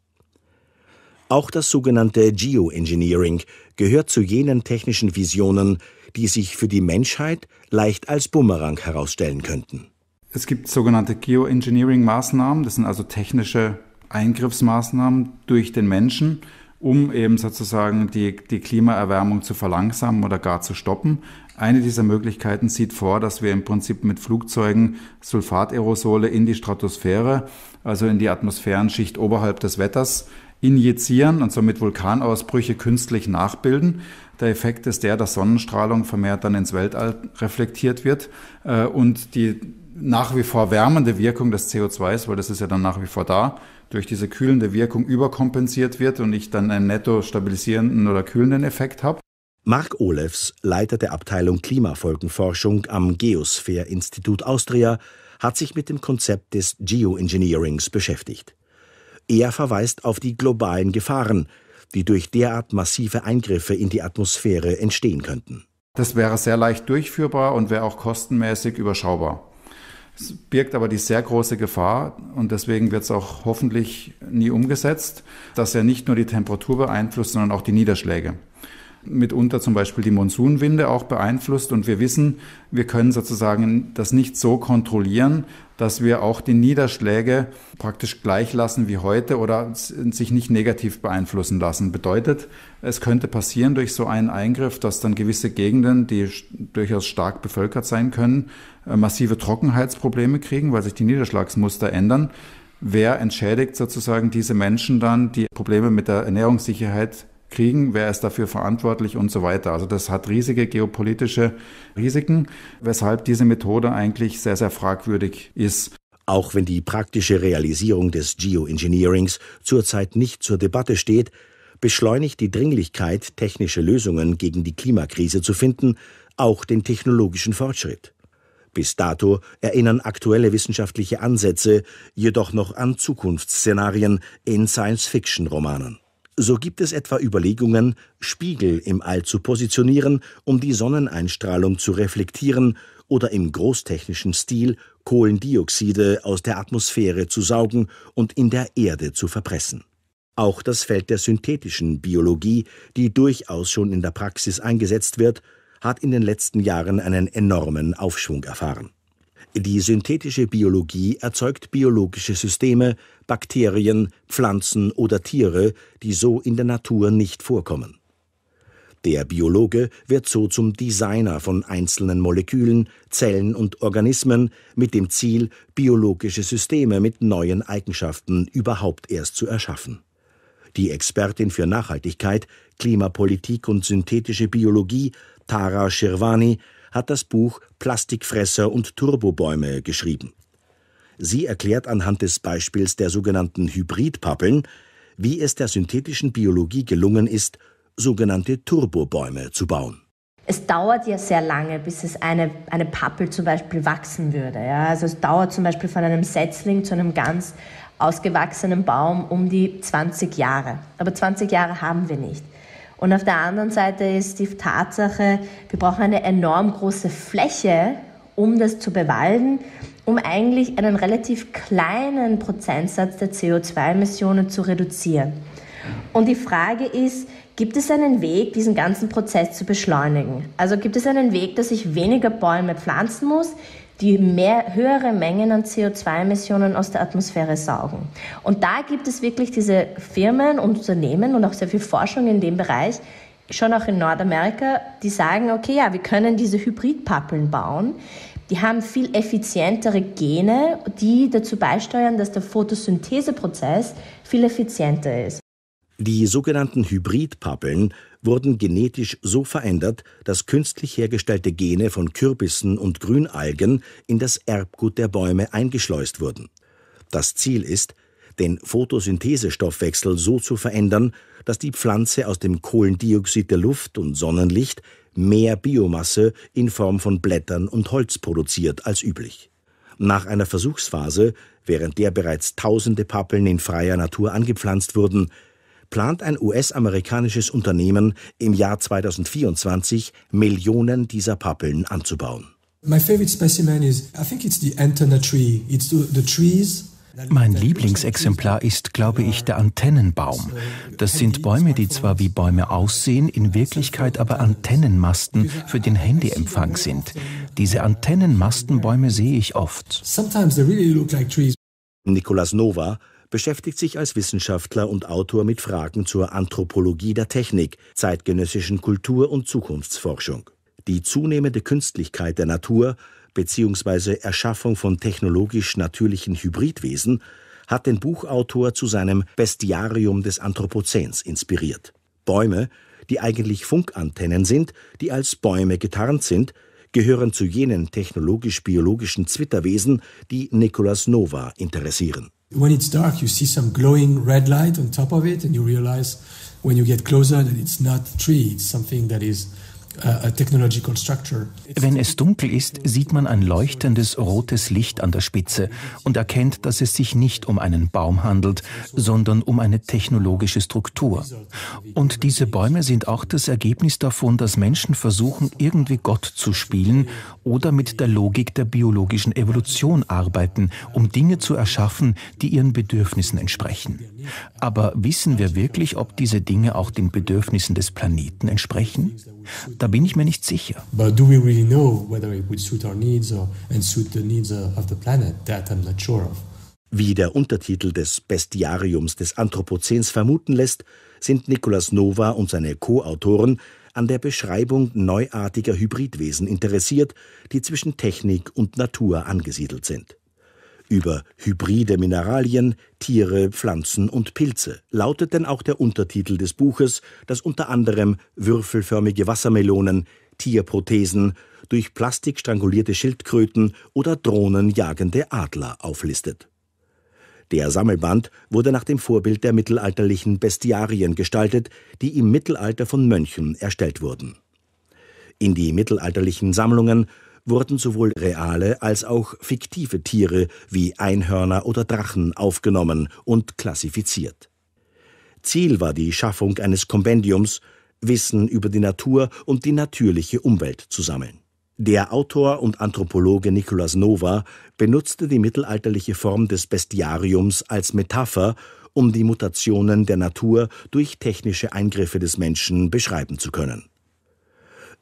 Auch das sogenannte Geoengineering gehört zu jenen technischen Visionen, die sich für die Menschheit leicht als Bumerang herausstellen könnten. Es gibt sogenannte Geoengineering-Maßnahmen, das sind also technische Eingriffsmaßnahmen durch den Menschen, um eben sozusagen die, die Klimaerwärmung zu verlangsamen oder gar zu stoppen. Eine dieser Möglichkeiten sieht vor, dass wir im Prinzip mit Flugzeugen Sulfaterosole in die Stratosphäre, also in die Atmosphärenschicht oberhalb des Wetters, injizieren und somit Vulkanausbrüche künstlich nachbilden. Der Effekt ist der, dass Sonnenstrahlung vermehrt dann ins Weltall reflektiert wird äh, und die nach wie vor wärmende Wirkung des CO2s, weil das ist ja dann nach wie vor da, durch diese kühlende Wirkung überkompensiert wird und ich dann einen netto stabilisierenden oder kühlenden Effekt habe. Mark Olefs, Leiter der Abteilung Klimafolgenforschung am Geosphere-Institut Austria, hat sich mit dem Konzept des Geoengineerings beschäftigt. Er verweist auf die globalen Gefahren, die durch derart massive Eingriffe in die Atmosphäre entstehen könnten. Das wäre sehr leicht durchführbar und wäre auch kostenmäßig überschaubar. Es birgt aber die sehr große Gefahr und deswegen wird es auch hoffentlich nie umgesetzt, dass er nicht nur die Temperatur beeinflusst, sondern auch die Niederschläge mitunter zum Beispiel die Monsunwinde auch beeinflusst. Und wir wissen, wir können sozusagen das nicht so kontrollieren, dass wir auch die Niederschläge praktisch gleich lassen wie heute oder sich nicht negativ beeinflussen lassen. Bedeutet, es könnte passieren durch so einen Eingriff, dass dann gewisse Gegenden, die durchaus stark bevölkert sein können, äh, massive Trockenheitsprobleme kriegen, weil sich die Niederschlagsmuster ändern. Wer entschädigt sozusagen diese Menschen dann, die Probleme mit der Ernährungssicherheit kriegen, wer ist dafür verantwortlich und so weiter. Also das hat riesige geopolitische Risiken, weshalb diese Methode eigentlich sehr, sehr fragwürdig ist. Auch wenn die praktische Realisierung des Geoengineerings zurzeit nicht zur Debatte steht, beschleunigt die Dringlichkeit, technische Lösungen gegen die Klimakrise zu finden, auch den technologischen Fortschritt. Bis dato erinnern aktuelle wissenschaftliche Ansätze jedoch noch an Zukunftsszenarien in Science-Fiction-Romanen. So gibt es etwa Überlegungen, Spiegel im All zu positionieren, um die Sonneneinstrahlung zu reflektieren oder im großtechnischen Stil Kohlendioxide aus der Atmosphäre zu saugen und in der Erde zu verpressen. Auch das Feld der synthetischen Biologie, die durchaus schon in der Praxis eingesetzt wird, hat in den letzten Jahren einen enormen Aufschwung erfahren. Die synthetische Biologie erzeugt biologische Systeme, Bakterien, Pflanzen oder Tiere, die so in der Natur nicht vorkommen. Der Biologe wird so zum Designer von einzelnen Molekülen, Zellen und Organismen mit dem Ziel, biologische Systeme mit neuen Eigenschaften überhaupt erst zu erschaffen. Die Expertin für Nachhaltigkeit, Klimapolitik und synthetische Biologie, Tara Shirvani, hat das Buch Plastikfresser und Turbobäume geschrieben. Sie erklärt anhand des Beispiels der sogenannten Hybridpappeln, wie es der synthetischen Biologie gelungen ist, sogenannte Turbobäume zu bauen. Es dauert ja sehr lange, bis es eine, eine Pappel zum Beispiel wachsen würde. Ja? Also es dauert zum Beispiel von einem Setzling zu einem ganz ausgewachsenen Baum um die 20 Jahre. Aber 20 Jahre haben wir nicht. Und auf der anderen Seite ist die Tatsache, wir brauchen eine enorm große Fläche, um das zu bewalden, um eigentlich einen relativ kleinen Prozentsatz der CO2-Emissionen zu reduzieren. Und die Frage ist, gibt es einen Weg, diesen ganzen Prozess zu beschleunigen? Also gibt es einen Weg, dass ich weniger Bäume pflanzen muss, die mehr, höhere Mengen an CO2-Emissionen aus der Atmosphäre saugen. Und da gibt es wirklich diese Firmen und Unternehmen und auch sehr viel Forschung in dem Bereich, schon auch in Nordamerika, die sagen, okay, ja, wir können diese Hybridpappeln bauen. Die haben viel effizientere Gene, die dazu beisteuern, dass der Photosyntheseprozess viel effizienter ist. Die sogenannten Hybridpappeln wurden genetisch so verändert, dass künstlich hergestellte Gene von Kürbissen und Grünalgen in das Erbgut der Bäume eingeschleust wurden. Das Ziel ist, den Photosynthesestoffwechsel so zu verändern, dass die Pflanze aus dem Kohlendioxid der Luft und Sonnenlicht mehr Biomasse in Form von Blättern und Holz produziert als üblich. Nach einer Versuchsphase, während der bereits tausende Pappeln in freier Natur angepflanzt wurden, plant ein US-amerikanisches Unternehmen im Jahr 2024 Millionen dieser Pappeln anzubauen. My favorite specimen is I think it's the antenna tree. It's the, the trees mein Lieblingsexemplar ist, glaube ich, der Antennenbaum. Das sind Bäume, die zwar wie Bäume aussehen, in Wirklichkeit aber Antennenmasten für den Handyempfang sind. Diese Antennenmastenbäume sehe ich oft. Nicolas Nova beschäftigt sich als Wissenschaftler und Autor mit Fragen zur Anthropologie der Technik, zeitgenössischen Kultur und Zukunftsforschung. Die zunehmende Künstlichkeit der Natur bzw. Erschaffung von technologisch natürlichen Hybridwesen hat den Buchautor zu seinem Bestiarium des Anthropozäns inspiriert. Bäume, die eigentlich Funkantennen sind, die als Bäume getarnt sind, gehören zu jenen technologisch-biologischen Zwitterwesen, die Nicolas Nova interessieren. When it's dark, you see some glowing red light on top of it, and you realize when you get closer that it's not a tree, it's something that is wenn es dunkel ist, sieht man ein leuchtendes rotes Licht an der Spitze und erkennt, dass es sich nicht um einen Baum handelt, sondern um eine technologische Struktur. Und diese Bäume sind auch das Ergebnis davon, dass Menschen versuchen, irgendwie Gott zu spielen oder mit der Logik der biologischen Evolution arbeiten, um Dinge zu erschaffen, die ihren Bedürfnissen entsprechen. Aber wissen wir wirklich, ob diese Dinge auch den Bedürfnissen des Planeten entsprechen? Da bin ich mir nicht sicher. But do we really know whether it would suit our needs or, and suit the needs of the planet? That I'm not sure of. Wie der Untertitel des Bestiariums des Anthropozäns vermuten lässt, sind Nicolas Nova und seine Co-Autoren an der Beschreibung neuartiger Hybridwesen interessiert, die zwischen Technik und Natur angesiedelt sind über hybride Mineralien, Tiere, Pflanzen und Pilze lautet denn auch der Untertitel des Buches, das unter anderem würfelförmige Wassermelonen, Tierprothesen, durch Plastik strangulierte Schildkröten oder drohnenjagende Adler auflistet. Der Sammelband wurde nach dem Vorbild der mittelalterlichen Bestiarien gestaltet, die im Mittelalter von Mönchen erstellt wurden. In die mittelalterlichen Sammlungen wurden sowohl reale als auch fiktive Tiere wie Einhörner oder Drachen aufgenommen und klassifiziert. Ziel war die Schaffung eines Kompendiums, Wissen über die Natur und die natürliche Umwelt zu sammeln. Der Autor und Anthropologe Nicolas Nova benutzte die mittelalterliche Form des Bestiariums als Metapher, um die Mutationen der Natur durch technische Eingriffe des Menschen beschreiben zu können.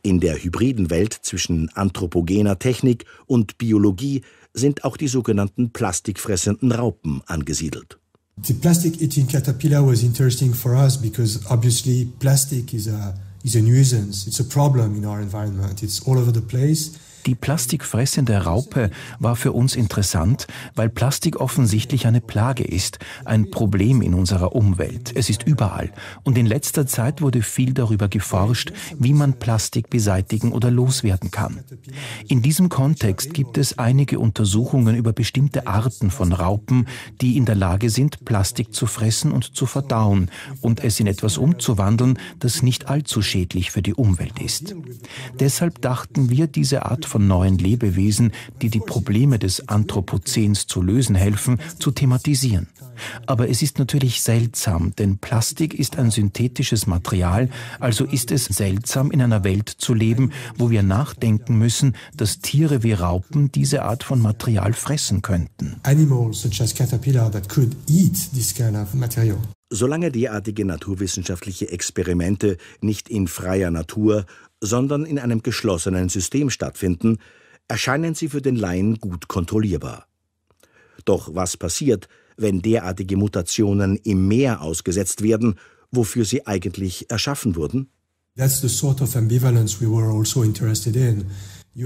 In der hybriden Welt zwischen anthropogener Technik und Biologie sind auch die sogenannten plastikfressenden Raupen angesiedelt. The plastic eating caterpillar was interesting for us because obviously plastic is a is a nuisance. It's a problem in our environment. It's all over the place. Die plastikfressende Raupe war für uns interessant, weil Plastik offensichtlich eine Plage ist, ein Problem in unserer Umwelt. Es ist überall. Und in letzter Zeit wurde viel darüber geforscht, wie man Plastik beseitigen oder loswerden kann. In diesem Kontext gibt es einige Untersuchungen über bestimmte Arten von Raupen, die in der Lage sind, Plastik zu fressen und zu verdauen und es in etwas umzuwandeln, das nicht allzu schädlich für die Umwelt ist. Deshalb dachten wir, diese Art von neuen Lebewesen, die die Probleme des Anthropozäns zu lösen helfen, zu thematisieren. Aber es ist natürlich seltsam, denn Plastik ist ein synthetisches Material, also ist es seltsam, in einer Welt zu leben, wo wir nachdenken müssen, dass Tiere wie Raupen diese Art von Material fressen könnten. Animals such as caterpillar that could eat this kind of material. Solange derartige naturwissenschaftliche Experimente nicht in freier Natur, sondern in einem geschlossenen System stattfinden, erscheinen sie für den Laien gut kontrollierbar. Doch was passiert, wenn derartige Mutationen im Meer ausgesetzt werden, wofür sie eigentlich erschaffen wurden? That's the sort of ambivalence we were also interested in.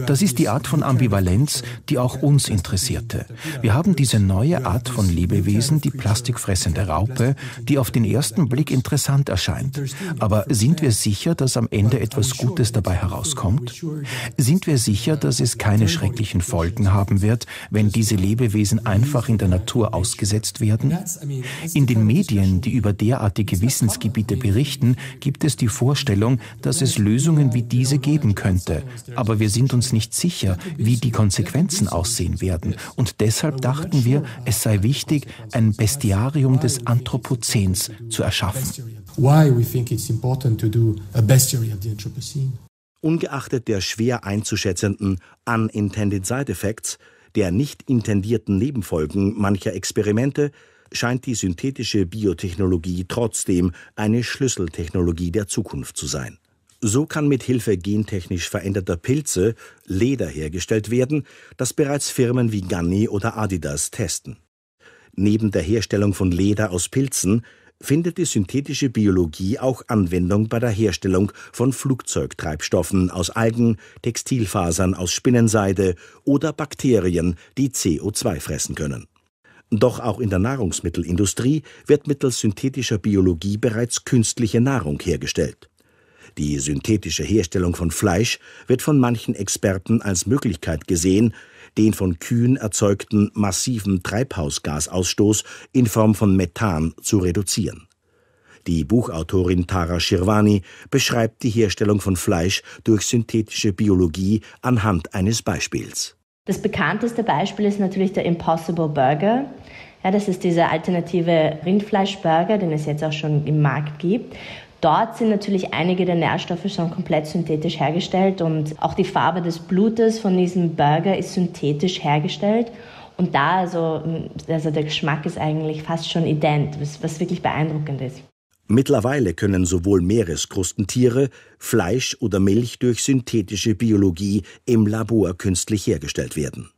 Das ist die Art von Ambivalenz, die auch uns interessierte. Wir haben diese neue Art von Lebewesen, die plastikfressende Raupe, die auf den ersten Blick interessant erscheint. Aber sind wir sicher, dass am Ende etwas Gutes dabei herauskommt? Sind wir sicher, dass es keine schrecklichen Folgen haben wird, wenn diese Lebewesen einfach in der Natur ausgesetzt werden? In den Medien, die über derartige Wissensgebiete berichten, gibt es die Vorstellung, dass es Lösungen wie diese geben könnte. Aber wir sind uns nicht sicher, wie die Konsequenzen aussehen werden. Und deshalb dachten wir, es sei wichtig, ein Bestiarium des Anthropozäns zu erschaffen. Ungeachtet der schwer einzuschätzenden unintended side effects, der nicht intendierten Nebenfolgen mancher Experimente, scheint die synthetische Biotechnologie trotzdem eine Schlüsseltechnologie der Zukunft zu sein. So kann mit Hilfe gentechnisch veränderter Pilze Leder hergestellt werden, das bereits Firmen wie Ganni oder Adidas testen. Neben der Herstellung von Leder aus Pilzen findet die synthetische Biologie auch Anwendung bei der Herstellung von Flugzeugtreibstoffen aus Algen, Textilfasern aus Spinnenseide oder Bakterien, die CO2 fressen können. Doch auch in der Nahrungsmittelindustrie wird mittels synthetischer Biologie bereits künstliche Nahrung hergestellt. Die synthetische Herstellung von Fleisch wird von manchen Experten als Möglichkeit gesehen, den von Kühen erzeugten massiven Treibhausgasausstoß in Form von Methan zu reduzieren. Die Buchautorin Tara Shirwani beschreibt die Herstellung von Fleisch durch synthetische Biologie anhand eines Beispiels. Das bekannteste Beispiel ist natürlich der Impossible Burger. Ja, das ist dieser alternative Rindfleischburger, den es jetzt auch schon im Markt gibt. Dort sind natürlich einige der Nährstoffe schon komplett synthetisch hergestellt und auch die Farbe des Blutes von diesem Burger ist synthetisch hergestellt. Und da, also, also der Geschmack ist eigentlich fast schon ident, was, was wirklich beeindruckend ist. Mittlerweile können sowohl Meereskrustentiere, Fleisch oder Milch durch synthetische Biologie im Labor künstlich hergestellt werden.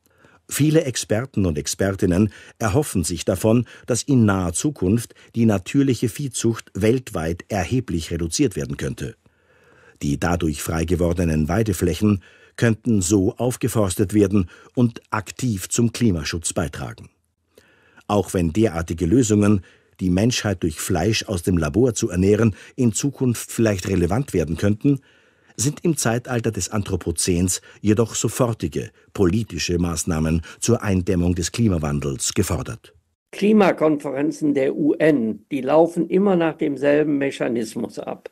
Viele Experten und Expertinnen erhoffen sich davon, dass in naher Zukunft die natürliche Viehzucht weltweit erheblich reduziert werden könnte. Die dadurch frei gewordenen Weideflächen könnten so aufgeforstet werden und aktiv zum Klimaschutz beitragen. Auch wenn derartige Lösungen, die Menschheit durch Fleisch aus dem Labor zu ernähren, in Zukunft vielleicht relevant werden könnten, sind im Zeitalter des Anthropozäns jedoch sofortige politische Maßnahmen zur Eindämmung des Klimawandels gefordert. Klimakonferenzen der UN, die laufen immer nach demselben Mechanismus ab.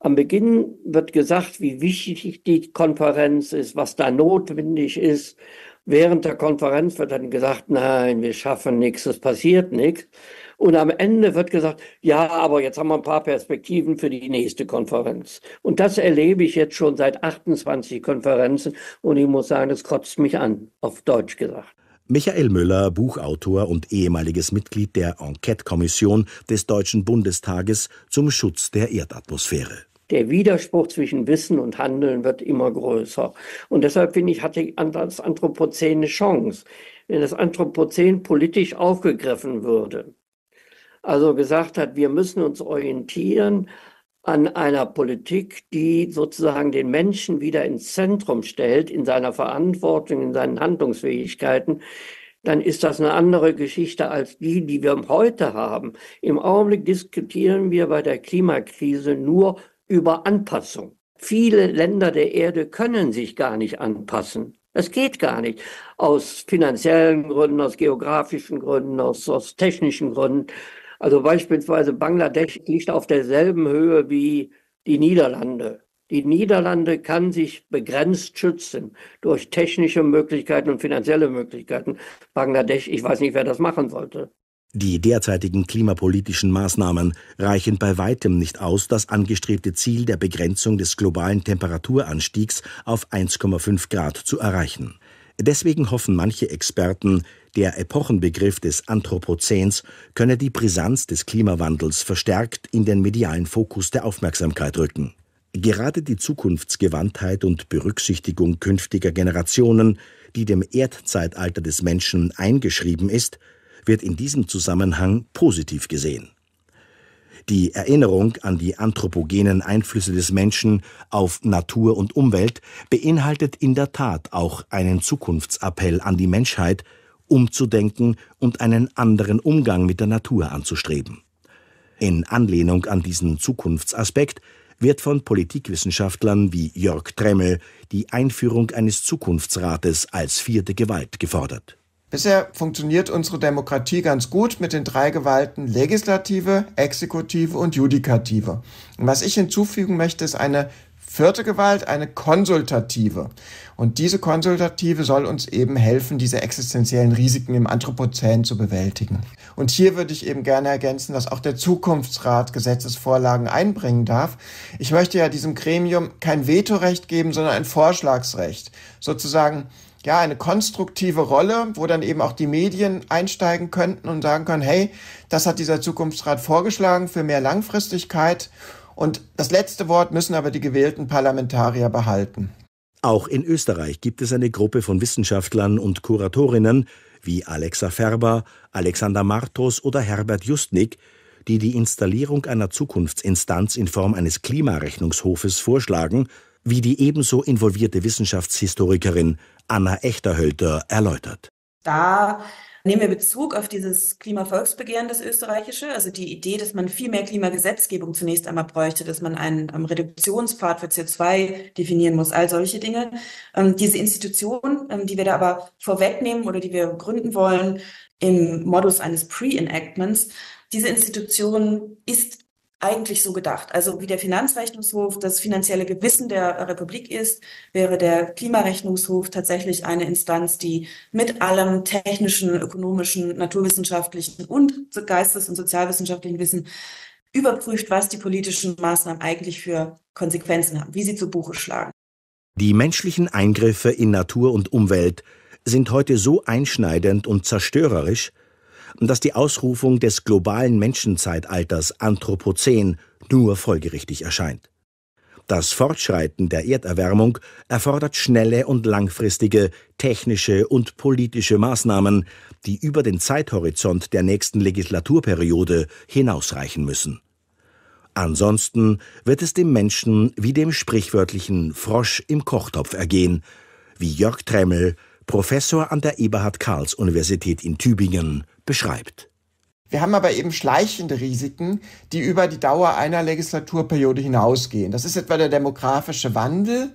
Am Beginn wird gesagt, wie wichtig die Konferenz ist, was da notwendig ist. Während der Konferenz wird dann gesagt, nein, wir schaffen nichts, es passiert nichts. Und am Ende wird gesagt, ja, aber jetzt haben wir ein paar Perspektiven für die nächste Konferenz. Und das erlebe ich jetzt schon seit 28 Konferenzen. Und ich muss sagen, das kotzt mich an, auf Deutsch gesagt. Michael Müller, Buchautor und ehemaliges Mitglied der Enquete-Kommission des Deutschen Bundestages zum Schutz der Erdatmosphäre. Der Widerspruch zwischen Wissen und Handeln wird immer größer. Und deshalb finde ich, hatte das Anthropozän eine Chance. Wenn das Anthropozän politisch aufgegriffen würde, also gesagt hat, wir müssen uns orientieren an einer Politik, die sozusagen den Menschen wieder ins Zentrum stellt, in seiner Verantwortung, in seinen Handlungsfähigkeiten, dann ist das eine andere Geschichte als die, die wir heute haben. Im Augenblick diskutieren wir bei der Klimakrise nur über Anpassung. Viele Länder der Erde können sich gar nicht anpassen. Es geht gar nicht. Aus finanziellen Gründen, aus geografischen Gründen, aus, aus technischen Gründen. Also beispielsweise Bangladesch liegt auf derselben Höhe wie die Niederlande. Die Niederlande kann sich begrenzt schützen durch technische Möglichkeiten und finanzielle Möglichkeiten. Bangladesch, ich weiß nicht, wer das machen sollte. Die derzeitigen klimapolitischen Maßnahmen reichen bei weitem nicht aus, das angestrebte Ziel der Begrenzung des globalen Temperaturanstiegs auf 1,5 Grad zu erreichen. Deswegen hoffen manche Experten, der Epochenbegriff des Anthropozäns könne die Brisanz des Klimawandels verstärkt in den medialen Fokus der Aufmerksamkeit rücken. Gerade die Zukunftsgewandtheit und Berücksichtigung künftiger Generationen, die dem Erdzeitalter des Menschen eingeschrieben ist, wird in diesem Zusammenhang positiv gesehen. Die Erinnerung an die anthropogenen Einflüsse des Menschen auf Natur und Umwelt beinhaltet in der Tat auch einen Zukunftsappell an die Menschheit, umzudenken und einen anderen Umgang mit der Natur anzustreben. In Anlehnung an diesen Zukunftsaspekt wird von Politikwissenschaftlern wie Jörg Tremmel die Einführung eines Zukunftsrates als vierte Gewalt gefordert. Bisher funktioniert unsere Demokratie ganz gut mit den drei Gewalten Legislative, Exekutive und Judikative. Und was ich hinzufügen möchte, ist eine Vierte Gewalt, eine konsultative. Und diese konsultative soll uns eben helfen, diese existenziellen Risiken im Anthropozän zu bewältigen. Und hier würde ich eben gerne ergänzen, dass auch der Zukunftsrat Gesetzesvorlagen einbringen darf. Ich möchte ja diesem Gremium kein Vetorecht geben, sondern ein Vorschlagsrecht. Sozusagen ja, eine konstruktive Rolle, wo dann eben auch die Medien einsteigen könnten und sagen können, hey, das hat dieser Zukunftsrat vorgeschlagen für mehr Langfristigkeit und das letzte Wort müssen aber die gewählten Parlamentarier behalten. Auch in Österreich gibt es eine Gruppe von Wissenschaftlern und Kuratorinnen wie Alexa Ferber, Alexander Martos oder Herbert Justnik, die die Installierung einer Zukunftsinstanz in Form eines Klimarechnungshofes vorschlagen, wie die ebenso involvierte Wissenschaftshistorikerin Anna Echterhölter erläutert. Da Nehmen wir Bezug auf dieses Klimavolksbegehren, das österreichische, also die Idee, dass man viel mehr Klimagesetzgebung zunächst einmal bräuchte, dass man einen um, Reduktionspfad für CO2 definieren muss, all solche Dinge. Ähm, diese Institution, ähm, die wir da aber vorwegnehmen oder die wir gründen wollen im Modus eines Pre-Enactments, diese Institution ist eigentlich so gedacht. Also wie der Finanzrechnungshof das finanzielle Gewissen der Republik ist, wäre der Klimarechnungshof tatsächlich eine Instanz, die mit allem technischen, ökonomischen, naturwissenschaftlichen und geistes- und sozialwissenschaftlichen Wissen überprüft, was die politischen Maßnahmen eigentlich für Konsequenzen haben, wie sie zu Buche schlagen. Die menschlichen Eingriffe in Natur und Umwelt sind heute so einschneidend und zerstörerisch, dass die Ausrufung des globalen Menschenzeitalters Anthropozän nur folgerichtig erscheint. Das Fortschreiten der Erderwärmung erfordert schnelle und langfristige technische und politische Maßnahmen, die über den Zeithorizont der nächsten Legislaturperiode hinausreichen müssen. Ansonsten wird es dem Menschen wie dem sprichwörtlichen Frosch im Kochtopf ergehen, wie Jörg Tremmel, Professor an der Eberhard Karls Universität in Tübingen, beschreibt. Wir haben aber eben schleichende Risiken, die über die Dauer einer Legislaturperiode hinausgehen. Das ist etwa der demografische Wandel,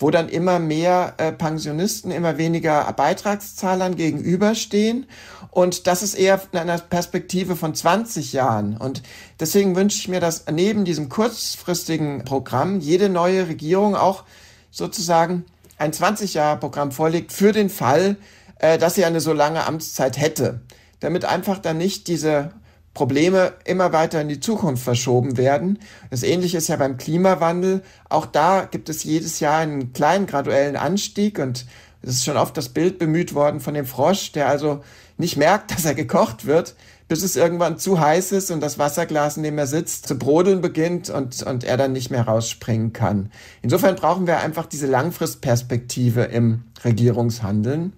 wo dann immer mehr äh, Pensionisten, immer weniger Beitragszahlern gegenüberstehen. Und das ist eher in einer Perspektive von 20 Jahren. Und deswegen wünsche ich mir, dass neben diesem kurzfristigen Programm jede neue Regierung auch sozusagen ein 20-Jahre-Programm vorlegt für den Fall, äh, dass sie eine so lange Amtszeit hätte damit einfach dann nicht diese Probleme immer weiter in die Zukunft verschoben werden. Das Ähnliche ist ja beim Klimawandel. Auch da gibt es jedes Jahr einen kleinen graduellen Anstieg und es ist schon oft das Bild bemüht worden von dem Frosch, der also nicht merkt, dass er gekocht wird, bis es irgendwann zu heiß ist und das Wasserglas, in dem er sitzt, zu brodeln beginnt und, und er dann nicht mehr rausspringen kann. Insofern brauchen wir einfach diese Langfristperspektive im Regierungshandeln.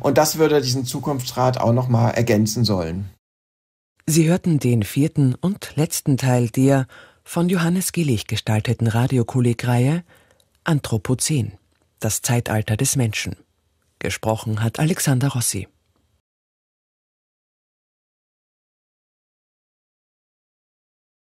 Und das würde diesen Zukunftsrat auch nochmal ergänzen sollen. Sie hörten den vierten und letzten Teil der von Johannes Gillig gestalteten Radiokollegreihe Anthropozän, das Zeitalter des Menschen. Gesprochen hat Alexander Rossi.